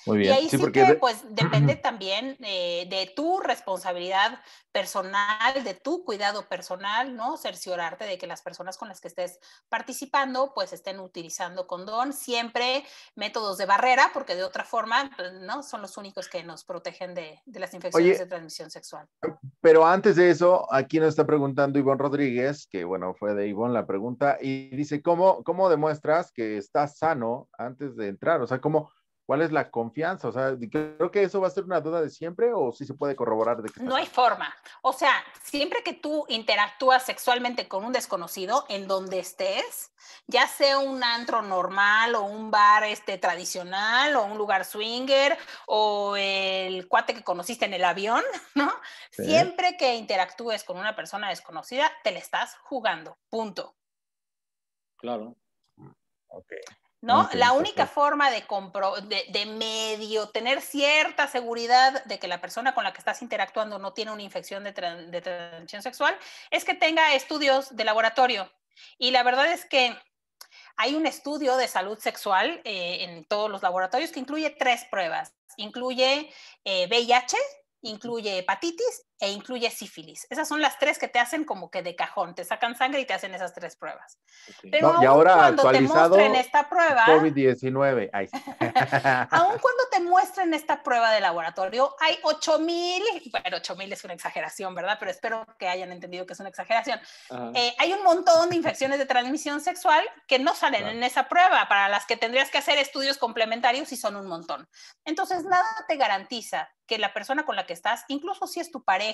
Muy bien. Y ahí sí, que pues depende también eh, de tu responsabilidad personal, de tu cuidado personal, ¿no? Cerciorarte de que las personas con las que estés participando pues estén utilizando condón, siempre métodos de barrera, porque de otra forma, pues, ¿no? Son los únicos que nos protegen de, de las infecciones de transmisión sexual. Pero antes de eso, aquí nos está preguntando Ivonne Rodríguez, que bueno, fue de Ivonne la pregunta, y dice, ¿cómo, cómo demuestras que estás sano antes de entrar? O sea, ¿cómo ¿Cuál es la confianza? O sea, creo que eso va a ser una duda de siempre o sí se puede corroborar de que No hay forma. O sea, siempre que tú interactúas sexualmente con un desconocido en donde estés, ya sea un antro normal o un bar este tradicional o un lugar swinger o el cuate que conociste en el avión, ¿no? Siempre que interactúes con una persona desconocida, te le estás jugando. Punto. Claro. Ok. ¿No? la única forma de, de, medio tener cierta seguridad de que la persona con la que estás interactuando no tiene una infección de, transmisión sexual es que tenga estudios de laboratorio. Y la verdad es que hay un estudio de salud sexual eh, en todos los laboratorios que incluye tres pruebas. Incluye VIH, eh, incluye hepatitis e incluye sífilis. Esas son las tres que te hacen como que de cajón, te sacan sangre y te hacen esas tres pruebas. Pero y ahora cuando actualizado te muestren esta prueba, COVID-19. aún cuando te muestren esta prueba de laboratorio, hay 8000, bueno, 8000 es una exageración, ¿verdad? Pero espero que hayan entendido que es una exageración. Eh, hay un montón de infecciones de transmisión sexual que no salen en esa prueba, para las que tendrías que hacer estudios complementarios y son un montón. Entonces, nada te garantiza que la persona con la que estás, incluso si es tu pareja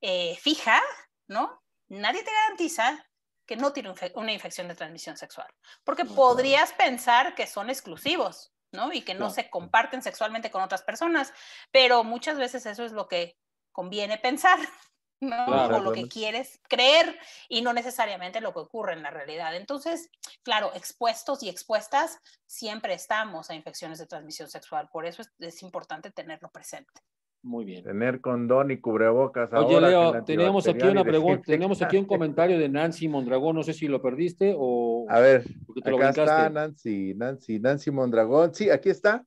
eh, fija, ¿no? Nadie te garantiza que no tiene una infección de transmisión sexual, porque podrías pensar que son exclusivos, ¿no? Y que no se comparten sexualmente con otras personas, pero muchas veces eso es lo que conviene pensar, ¿no? o lo que quieres creer y no necesariamente lo que ocurre en la realidad. Entonces, claro, expuestos y expuestas siempre estamos a infecciones de transmisión sexual, por eso es, importante tenerlo presente. Muy bien. Tener condón y cubrebocas. Oye, Leo, tenemos aquí una pregunta, tenemos aquí un comentario de Nancy Mondragón, no sé si lo perdiste o... A ver, acá está Nancy, Nancy, Nancy Mondragón. Sí, aquí está.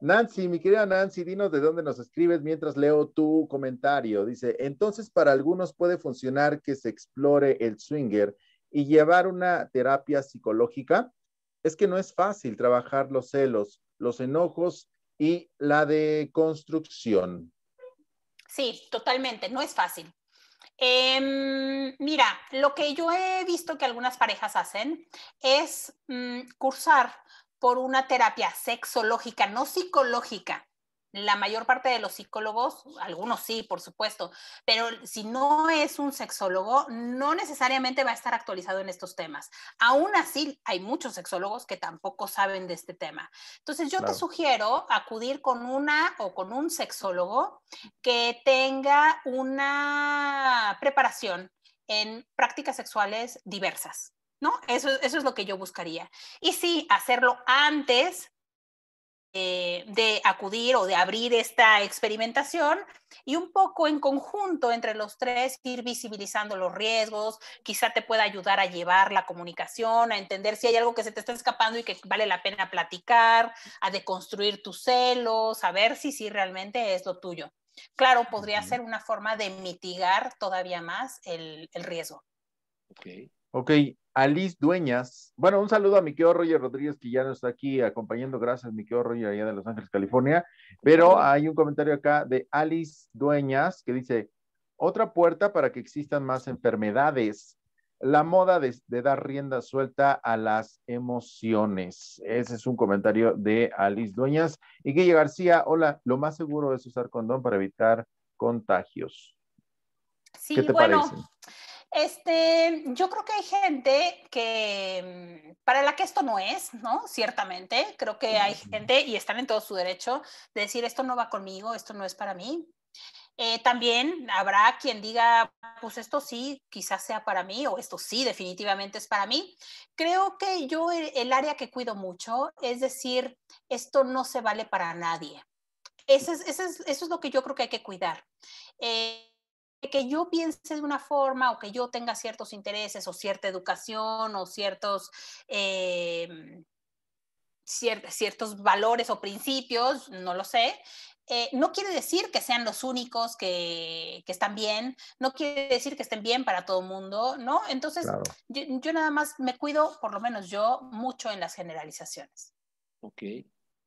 Nancy, mi querida Nancy, dinos de dónde nos escribes mientras leo tu comentario. Dice, entonces para algunos puede funcionar que se explore el swinger y llevar una terapia psicológica. Es que no es fácil trabajar los celos, los enojos y la deconstrucción. Sí, totalmente, no es fácil. Em, mira, lo que yo he visto que algunas parejas hacen es mm, cursar por una terapia sexológica, no psicológica. La mayor parte de los psicólogos, algunos sí, por supuesto, pero si no es un sexólogo, no necesariamente va a estar actualizado en estos temas. Aún así, hay muchos sexólogos que tampoco saben de este tema. Entonces, yo te sugiero acudir con una o con un sexólogo que tenga una preparación en prácticas sexuales diversas. ¿no? Eso, eso es lo que yo buscaría. Y sí, hacerlo antes eh, de acudir o de abrir esta experimentación y un poco en conjunto entre los tres ir visibilizando los riesgos, quizá te pueda ayudar a llevar la comunicación, a entender si hay algo que se te está escapando y que vale la pena platicar, a deconstruir tus celos, a ver si sí realmente es lo tuyo. Claro, podría ser una forma de mitigar todavía más el, el riesgo. Ok. Ok, Alice Dueñas. Bueno, un saludo a mi querido Roger Rodríguez, que ya nos está aquí acompañando. Gracias, mi querido Roger, allá de Los Ángeles, California. Pero hay un comentario acá de Alice Dueñas que dice: Otra puerta para que existan más enfermedades. La moda de, dar rienda suelta a las emociones. Ese es un comentario de Alice Dueñas. Y Guille García, hola, lo más seguro es usar condón para evitar contagios. Sí, ¿Qué te bueno, parece? Este, yo creo que hay gente que mm, para la que esto no es, ¿no? Ciertamente, creo que hay gente y están en todo su derecho de decir esto no va conmigo, esto no es para mí. Eh, también habrá quien diga, pues esto sí, quizás sea para mí o esto sí, definitivamente es para mí. Creo que yo el, área que cuido mucho es decir, esto no se vale para nadie. Eso es, eso es, eso es lo que yo creo que hay que cuidar. Eh, que yo piense de una forma o que yo tenga ciertos intereses o cierta educación o ciertos, em, ciertos valores o principios, no lo sé, eh, no quiere decir que sean los únicos que, que, están bien, no quiere decir que estén bien para todo el mundo, ¿no? Entonces, yo, nada más me cuido, por lo menos yo, mucho en las generalizaciones. Ok.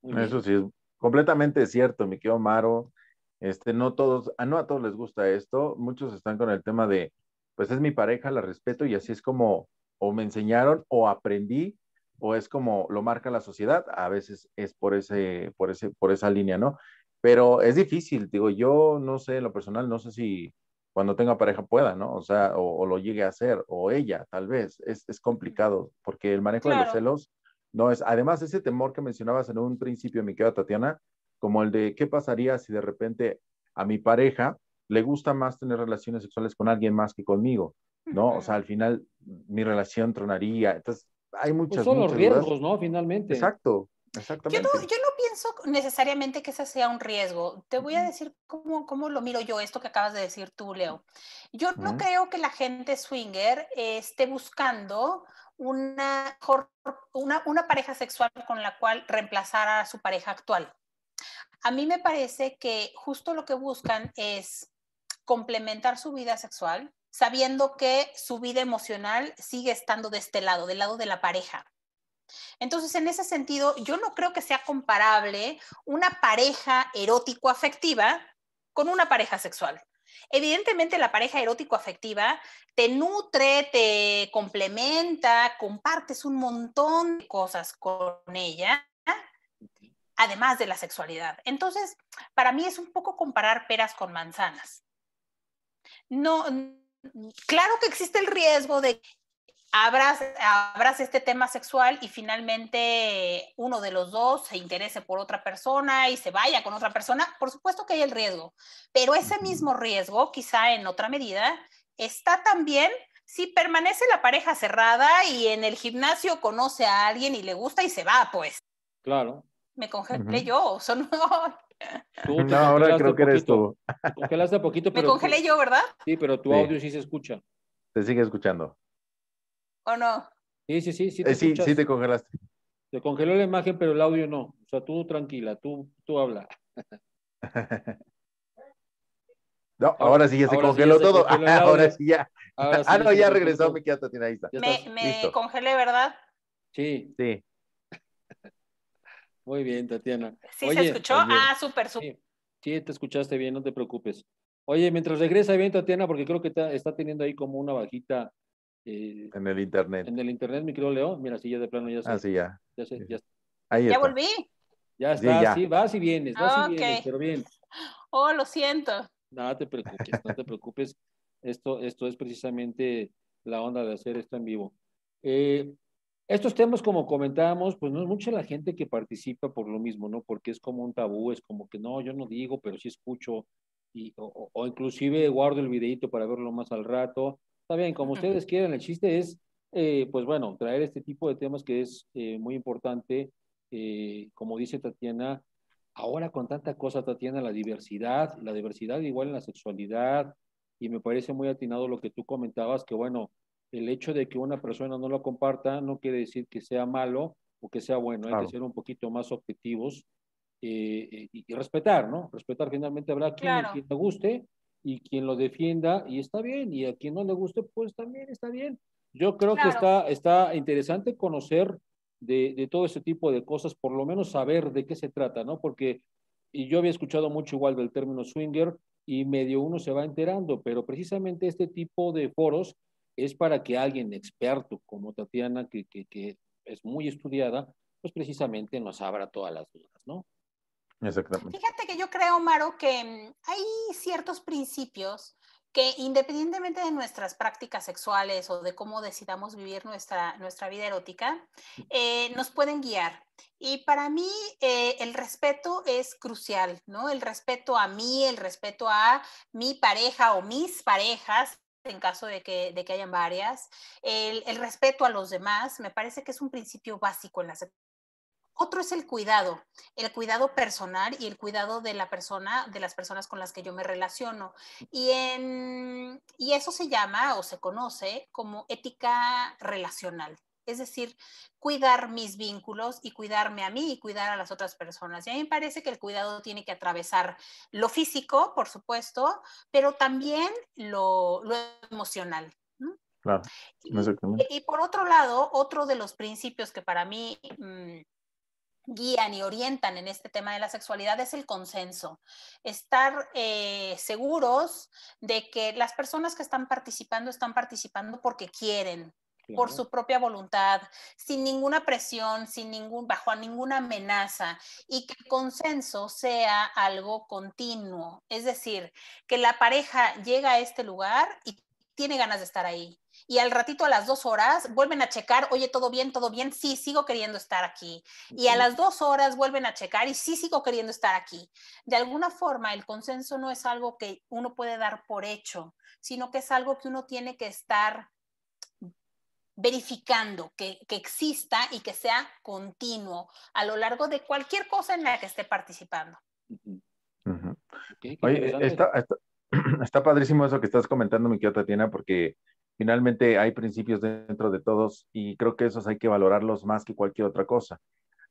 Eso sí, es completamente cierto, mi querido Maro. Este, no todos, ah, no a todos les gusta esto, muchos están con el tema de, pues es mi pareja, la respeto y así es como o me enseñaron o aprendí o es como lo marca la sociedad, a veces es por ese, por ese, por esa línea, ¿no? Pero es difícil, digo, yo no sé, lo personal, no sé si cuando tenga pareja pueda, ¿no? O sea, o, lo llegue a hacer, o ella, tal vez, es, es complicado, porque el manejo de los celos no es, además ese temor que mencionabas en un principio, mi querida Tatiana, como el de qué pasaría si de repente a mi pareja le gusta más tener relaciones sexuales con alguien más que conmigo, ¿no? O sea, al final mi relación tronaría. Entonces, hay muchas... Pues son los riesgos, ¿no? Finalmente. Exacto. Exactamente. Yo no, yo no, pienso necesariamente que ese sea un riesgo. Te voy a decir cómo, cómo, lo miro yo, esto que acabas de decir tú, Leo. Yo no creo que la gente swinger esté buscando una, una, una pareja sexual con la cual reemplazar a su pareja actual. A mí me parece que justo lo que buscan es complementar su vida sexual sabiendo que su vida emocional sigue estando de este lado, del lado de la pareja. Entonces, en ese sentido, yo no creo que sea comparable una pareja erótico-afectiva con una pareja sexual. Evidentemente, la pareja erótico-afectiva te nutre, te complementa, compartes un montón de cosas con ella, además de la sexualidad. Entonces, para mí es un poco comparar peras con manzanas. No, claro que existe el riesgo de abras, abras este tema sexual y finalmente uno de los dos se interese por otra persona y se vaya con otra persona, por supuesto que hay el riesgo, pero ese mismo riesgo, quizá en otra medida, está también si permanece la pareja cerrada y en el gimnasio conoce a alguien y le gusta y se va, pues. Claro. Me congelé yo, son... no, ahora creo que eres tú. Te congelaste poquito, pero... Me congelé yo, ¿verdad? Sí, pero tu audio sí se escucha. Te sigue escuchando. ¿O no? Sí, sí, sí. Sí, te, eh, sí, sí te congelaste. Te congeló la imagen, pero el audio no. O sea, tú tranquila, tú, tú habla. No, ahora, sí ya se congeló todo. ahora sí ya. ah, no, ya regresó, me quedaste ahí está. Me, me congelé, ¿verdad? Sí. Sí. Muy bien, Tatiana. ¿Sí se escuchó? ah, súper, súper. Sí, te escuchaste bien, no te preocupes. Oye, mientras regresa bien, Tatiana, porque creo que está teniendo ahí como una bajita eh, en el internet. En el internet, mi querido Leo. Mira, sí, ya de plano ya sé. Ah, sí, ya. Ya sé, ya, Ahí ¿Ya volví? Ya está, sí, vas y vienes, vas y vienes, pero bien. Oh, lo siento. No te preocupes, no te preocupes. Esto, esto es precisamente la onda de hacer esto en vivo. Eh, estos temas, como comentábamos, pues no es mucha la gente que participa por lo mismo, ¿no? Porque es como un tabú, es como que no, yo no digo, pero sí escucho, y, o, o inclusive guardo el videito para verlo más al rato, Está bien, como ustedes quieran, el chiste es, eh, pues bueno, traer este tipo de temas que es eh, muy importante, eh, como dice Tatiana, ahora con tanta cosa, Tatiana, la diversidad, la diversidad igual en la sexualidad, y me parece muy atinado lo que tú comentabas, que bueno, el hecho de que una persona no lo comparta no quiere decir que sea malo o que sea bueno, hay que ser un poquito más objetivos y, respetar, ¿no? Respetar finalmente habrá quien, quien le guste y quien lo defienda y está bien, y a quien no le guste, pues también está bien. Yo creo que está, está interesante conocer de, de, todo ese tipo de cosas, por lo menos saber de qué se trata, ¿no? Porque y yo había escuchado mucho igual del término swinger y medio uno se va enterando, pero precisamente este tipo de foros es para que alguien experto como Tatiana, que, que, que es muy estudiada, pues precisamente nos abra todas las dudas, ¿no? Exactamente. Fíjate que yo creo, Maro, que mm, hay ciertos principios que independientemente de nuestras prácticas sexuales o de cómo decidamos vivir nuestra, nuestra vida erótica, eh, nos pueden guiar. Y para mí eh, el respeto es crucial, ¿no? El respeto a mí, el respeto a mi pareja o mis parejas, en caso de que, de que hayan varias, el, el respeto a los demás, me parece que es un principio básico en la otro es el cuidado, el cuidado personal y el cuidado de la persona, de las personas con las que yo me relaciono. Y, en, y eso se llama o se conoce como ética relacional. Es decir, cuidar mis vínculos y cuidarme a mí y cuidar a las otras personas. Y a mí me parece que el cuidado tiene que atravesar lo físico, por supuesto, pero también lo, emocional. Claro, y, y, por otro lado, otro de los principios que para mí mm, guían y orientan en este tema de la sexualidad es el consenso. Estar eh, seguros de que las personas que están participando están participando porque quieren, por su propia voluntad, sin ninguna presión, sin ningún, bajo ninguna amenaza, y que el consenso sea algo continuo. Es decir, que la pareja llega a este lugar y tiene ganas de estar ahí, y al ratito a las dos horas vuelven a checar, oye, todo bien, todo bien, sí, sigo queriendo estar aquí. Y a las dos horas vuelven a checar y sí, sigo queriendo estar aquí. De alguna forma, el consenso no es algo que uno puede dar por hecho, sino que es algo que uno tiene que estar verificando que, exista y que sea continuo a lo largo de cualquier cosa en la que esté participando. Oye, está, está, padrísimo eso que estás comentando, mi querida Tatiana, porque Finalmente hay principios dentro de todos y creo que esos hay que valorarlos más que cualquier otra cosa.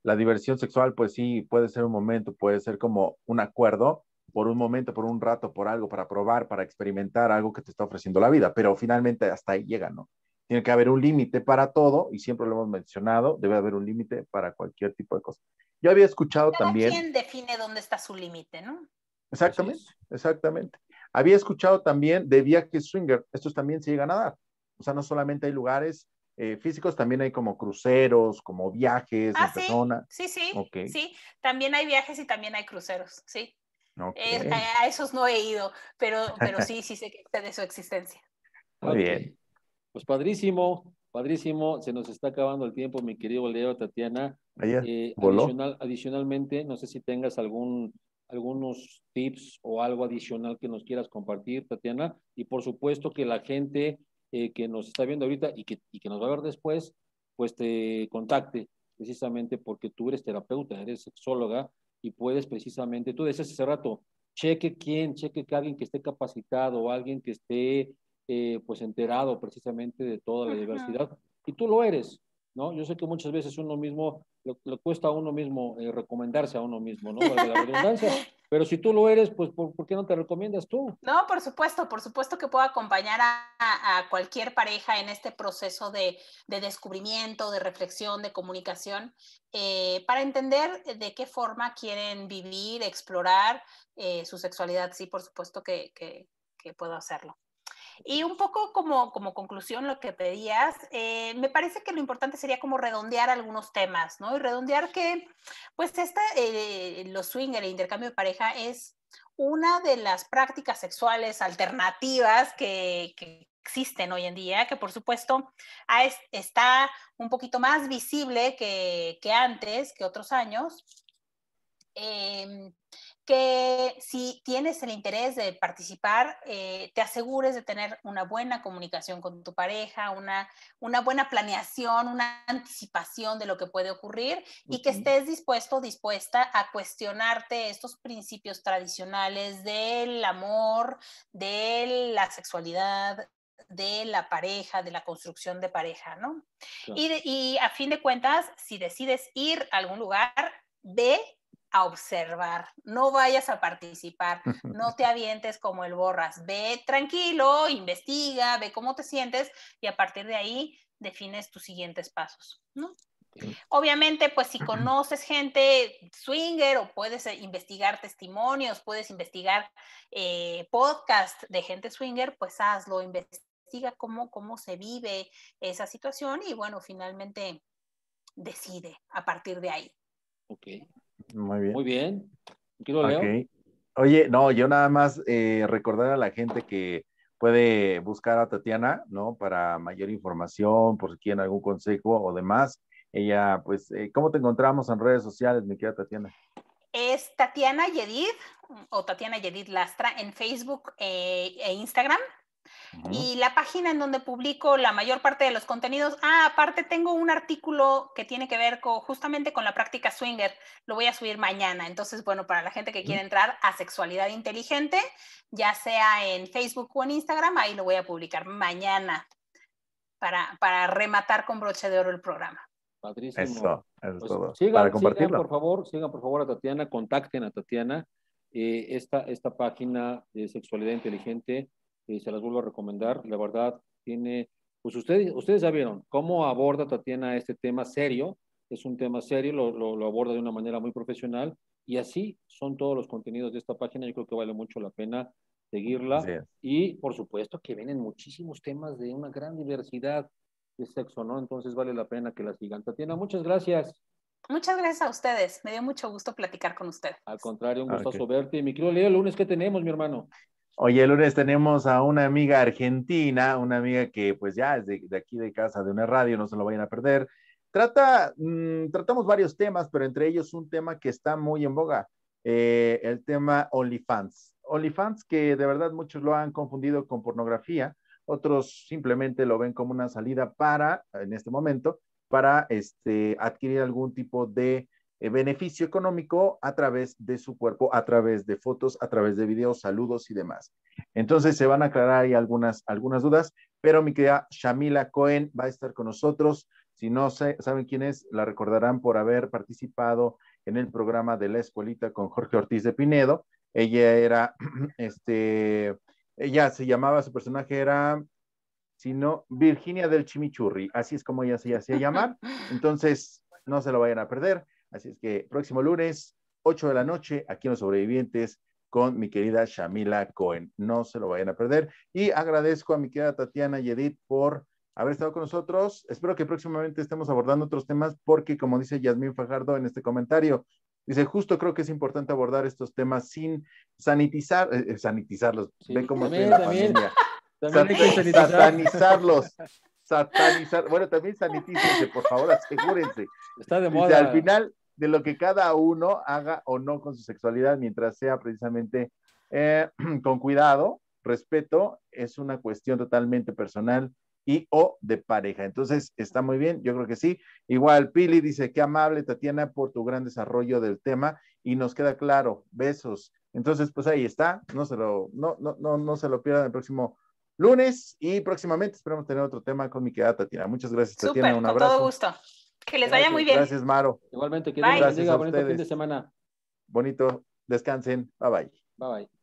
La diversión sexual, pues sí, puede ser un momento, puede ser como un acuerdo, por un momento, por un rato, por algo, para probar, para experimentar algo que te está ofreciendo la vida, pero finalmente hasta ahí llega, ¿no? Tiene que haber un límite para todo y siempre lo hemos mencionado, debe haber un límite para cualquier tipo de cosa. Yo había escuchado Cada también... quien define dónde está su límite, ¿no? Exactamente, exactamente. Había escuchado también de viajes swinger, estos también se llegan a dar. O sea, no solamente hay lugares eh, físicos, también hay como cruceros, como viajes Ah, en sí, persona. sí, sí, Ok. sí. También hay viajes y también hay cruceros, sí. Ok, Eh, a, a esos no he ido, pero, pero sí, sí sé que de su existencia. Muy Ok. bien. Pues padrísimo, padrísimo. Se nos está acabando el tiempo, mi querido Leo, Tatiana. Ayer Eh, voló. adicional, adicionalmente, no sé si tengas algún, algunos tips o algo adicional que nos quieras compartir, Tatiana. Y por supuesto que la gente eh, que nos está viendo ahorita y que, y que nos va a ver después, pues te contacte precisamente porque tú eres terapeuta, eres sexóloga y puedes precisamente, tú decías hace rato, cheque quién, cheque que alguien que esté capacitado o alguien que esté eh, pues enterado precisamente de toda la diversidad. Y tú lo eres, ¿no? Yo sé que muchas veces uno mismo, le, le cuesta a uno mismo eh, recomendarse a uno mismo, ¿no? Valga la redundancia. Pero si tú lo eres, pues ¿por, por qué no te recomiendas tú? No, por supuesto, por supuesto que puedo acompañar a, a cualquier pareja en este proceso de, de descubrimiento, de reflexión, de comunicación, eh, para entender de qué forma quieren vivir, explorar eh, su sexualidad. Sí, por supuesto que, que, que puedo hacerlo. Y un poco como, como conclusión lo que pedías, eh, me parece que lo importante sería como redondear algunos temas, ¿no? Y redondear que, pues, esta, eh, los swinger, el intercambio de pareja es una de las prácticas sexuales alternativas que, existen hoy en día, que por supuesto está un poquito más visible que, que antes, que otros años. Eh, que si tienes el interés de participar, eh, te asegures de tener una buena comunicación con tu pareja, una, una buena planeación, una anticipación de lo que puede ocurrir y que estés dispuesto, dispuesta a cuestionarte estos principios tradicionales del amor, de la sexualidad, de la pareja, de la construcción de pareja, ¿no? Claro. Y, de, y a fin de cuentas, si decides ir a algún lugar, ve a observar, no vayas a participar, no te avientes como el borras, ve tranquilo, investiga, ve cómo te sientes y a partir de ahí defines tus siguientes pasos, ¿no? Obviamente, pues si conoces gente swinger o puedes eh, investigar testimonios, puedes investigar eh, podcast de gente swinger, pues hazlo, investiga cómo, cómo se vive esa situación y bueno, finalmente decide a partir de ahí. Ok. Muy bien. Muy bien. Quiero Leo. Ok. Oye, no, yo nada más eh, recordar a la gente que puede buscar a Tatiana, ¿no? Para mayor información, por si quieren algún consejo o demás. Ella, pues, eh, ¿cómo te encontramos en redes sociales, mi querida Tatiana? Es Tatiana Yedid o Tatiana Yedid Lastra en Facebook eh, e Instagram. Uh -huh. Y la página en donde publico la mayor parte de los contenidos. Ah, aparte tengo un artículo que tiene que ver con, justamente con la práctica swinger. Lo voy a subir mañana. Entonces, bueno, para la gente que quiere entrar a Sexualidad Inteligente, ya sea en Facebook o en Instagram, ahí lo voy a publicar mañana para, para rematar con broche de oro el programa. Padrísimo. Eso, eso pues, todo. Sigan, para compartirlo. Sigan, por favor, sigan por favor a Tatiana, contacten a Tatiana. Eh, esta, esta página de Sexualidad Inteligente eh, se las vuelvo a recomendar. La verdad, tiene, pues ustedes, ustedes ya vieron cómo aborda Tatiana este tema serio. Es un tema serio, lo, lo, lo aborda de una manera muy profesional y así son todos los contenidos de esta página. Yo creo que vale mucho la pena seguirla. Sí. Y por supuesto que vienen muchísimos temas de una gran diversidad de sexo, ¿no? Entonces vale la pena que la sigan. Tatiana, muchas gracias. Muchas gracias a ustedes. Me dio mucho gusto platicar con ustedes. Al contrario, un gustazo okay. verte. Mi querido Leo, el lunes, ¿qué tenemos, mi hermano? Hoy el lunes tenemos a una amiga argentina, una amiga que pues ya es de, aquí de casa de una radio, no se lo vayan a perder. Trata, mmm, tratamos varios temas, pero entre ellos un tema que está muy en boga, eh, el tema OnlyFans. OnlyFans que de verdad muchos lo han confundido con pornografía, otros simplemente lo ven como una salida para, en este momento, para este, adquirir algún tipo de beneficio económico a través de su cuerpo, a través de fotos, a través de videos, saludos y demás. Entonces se van a aclarar ahí algunas, algunas dudas, pero mi querida Shamila Cohen va a estar con nosotros. Si no sé, saben quién es, la recordarán por haber participado en el programa de la escuelita con Jorge Ortiz de Pinedo. Ella era, este, ella se llamaba, su personaje era, sino Virginia del Chimichurri, así es como ella se hacía llamar. Entonces, no se lo vayan a perder. Así es que próximo lunes, 8 de la noche, aquí en Los Sobrevivientes, con mi querida Shamila Cohen. No se lo vayan a perder. Y agradezco a mi querida Tatiana y Edith por haber estado con nosotros. Espero que próximamente estemos abordando otros temas porque, como dice Yasmín Fajardo en este comentario, dice, justo creo que es importante abordar estos temas sin sanitizar, eh, eh, sanitizarlos. Ve cómo también, también, También Satanizarlos. Satanizar. Bueno, también sanitícense, por favor, asegúrense. Está de moda. al final, de lo que cada uno haga o no con su sexualidad, mientras sea precisamente eh, con cuidado, respeto, es una cuestión totalmente personal y o de pareja. Entonces, está muy bien, yo creo que sí. Igual, Pili dice, qué amable, Tatiana, por tu gran desarrollo del tema y nos queda claro, besos. Entonces, pues ahí está, no se lo, no, no, no, no se lo pierdan el próximo lunes y próximamente esperamos tener otro tema con mi querida Tatiana. Muchas gracias, Tatiana, un abrazo. Con todo gusto. Que les vaya muy bien. Gracias, Maro. Igualmente, que Dios bendiga, bonito fin de semana. Bonito, descansen. Bye bye. Bye bye.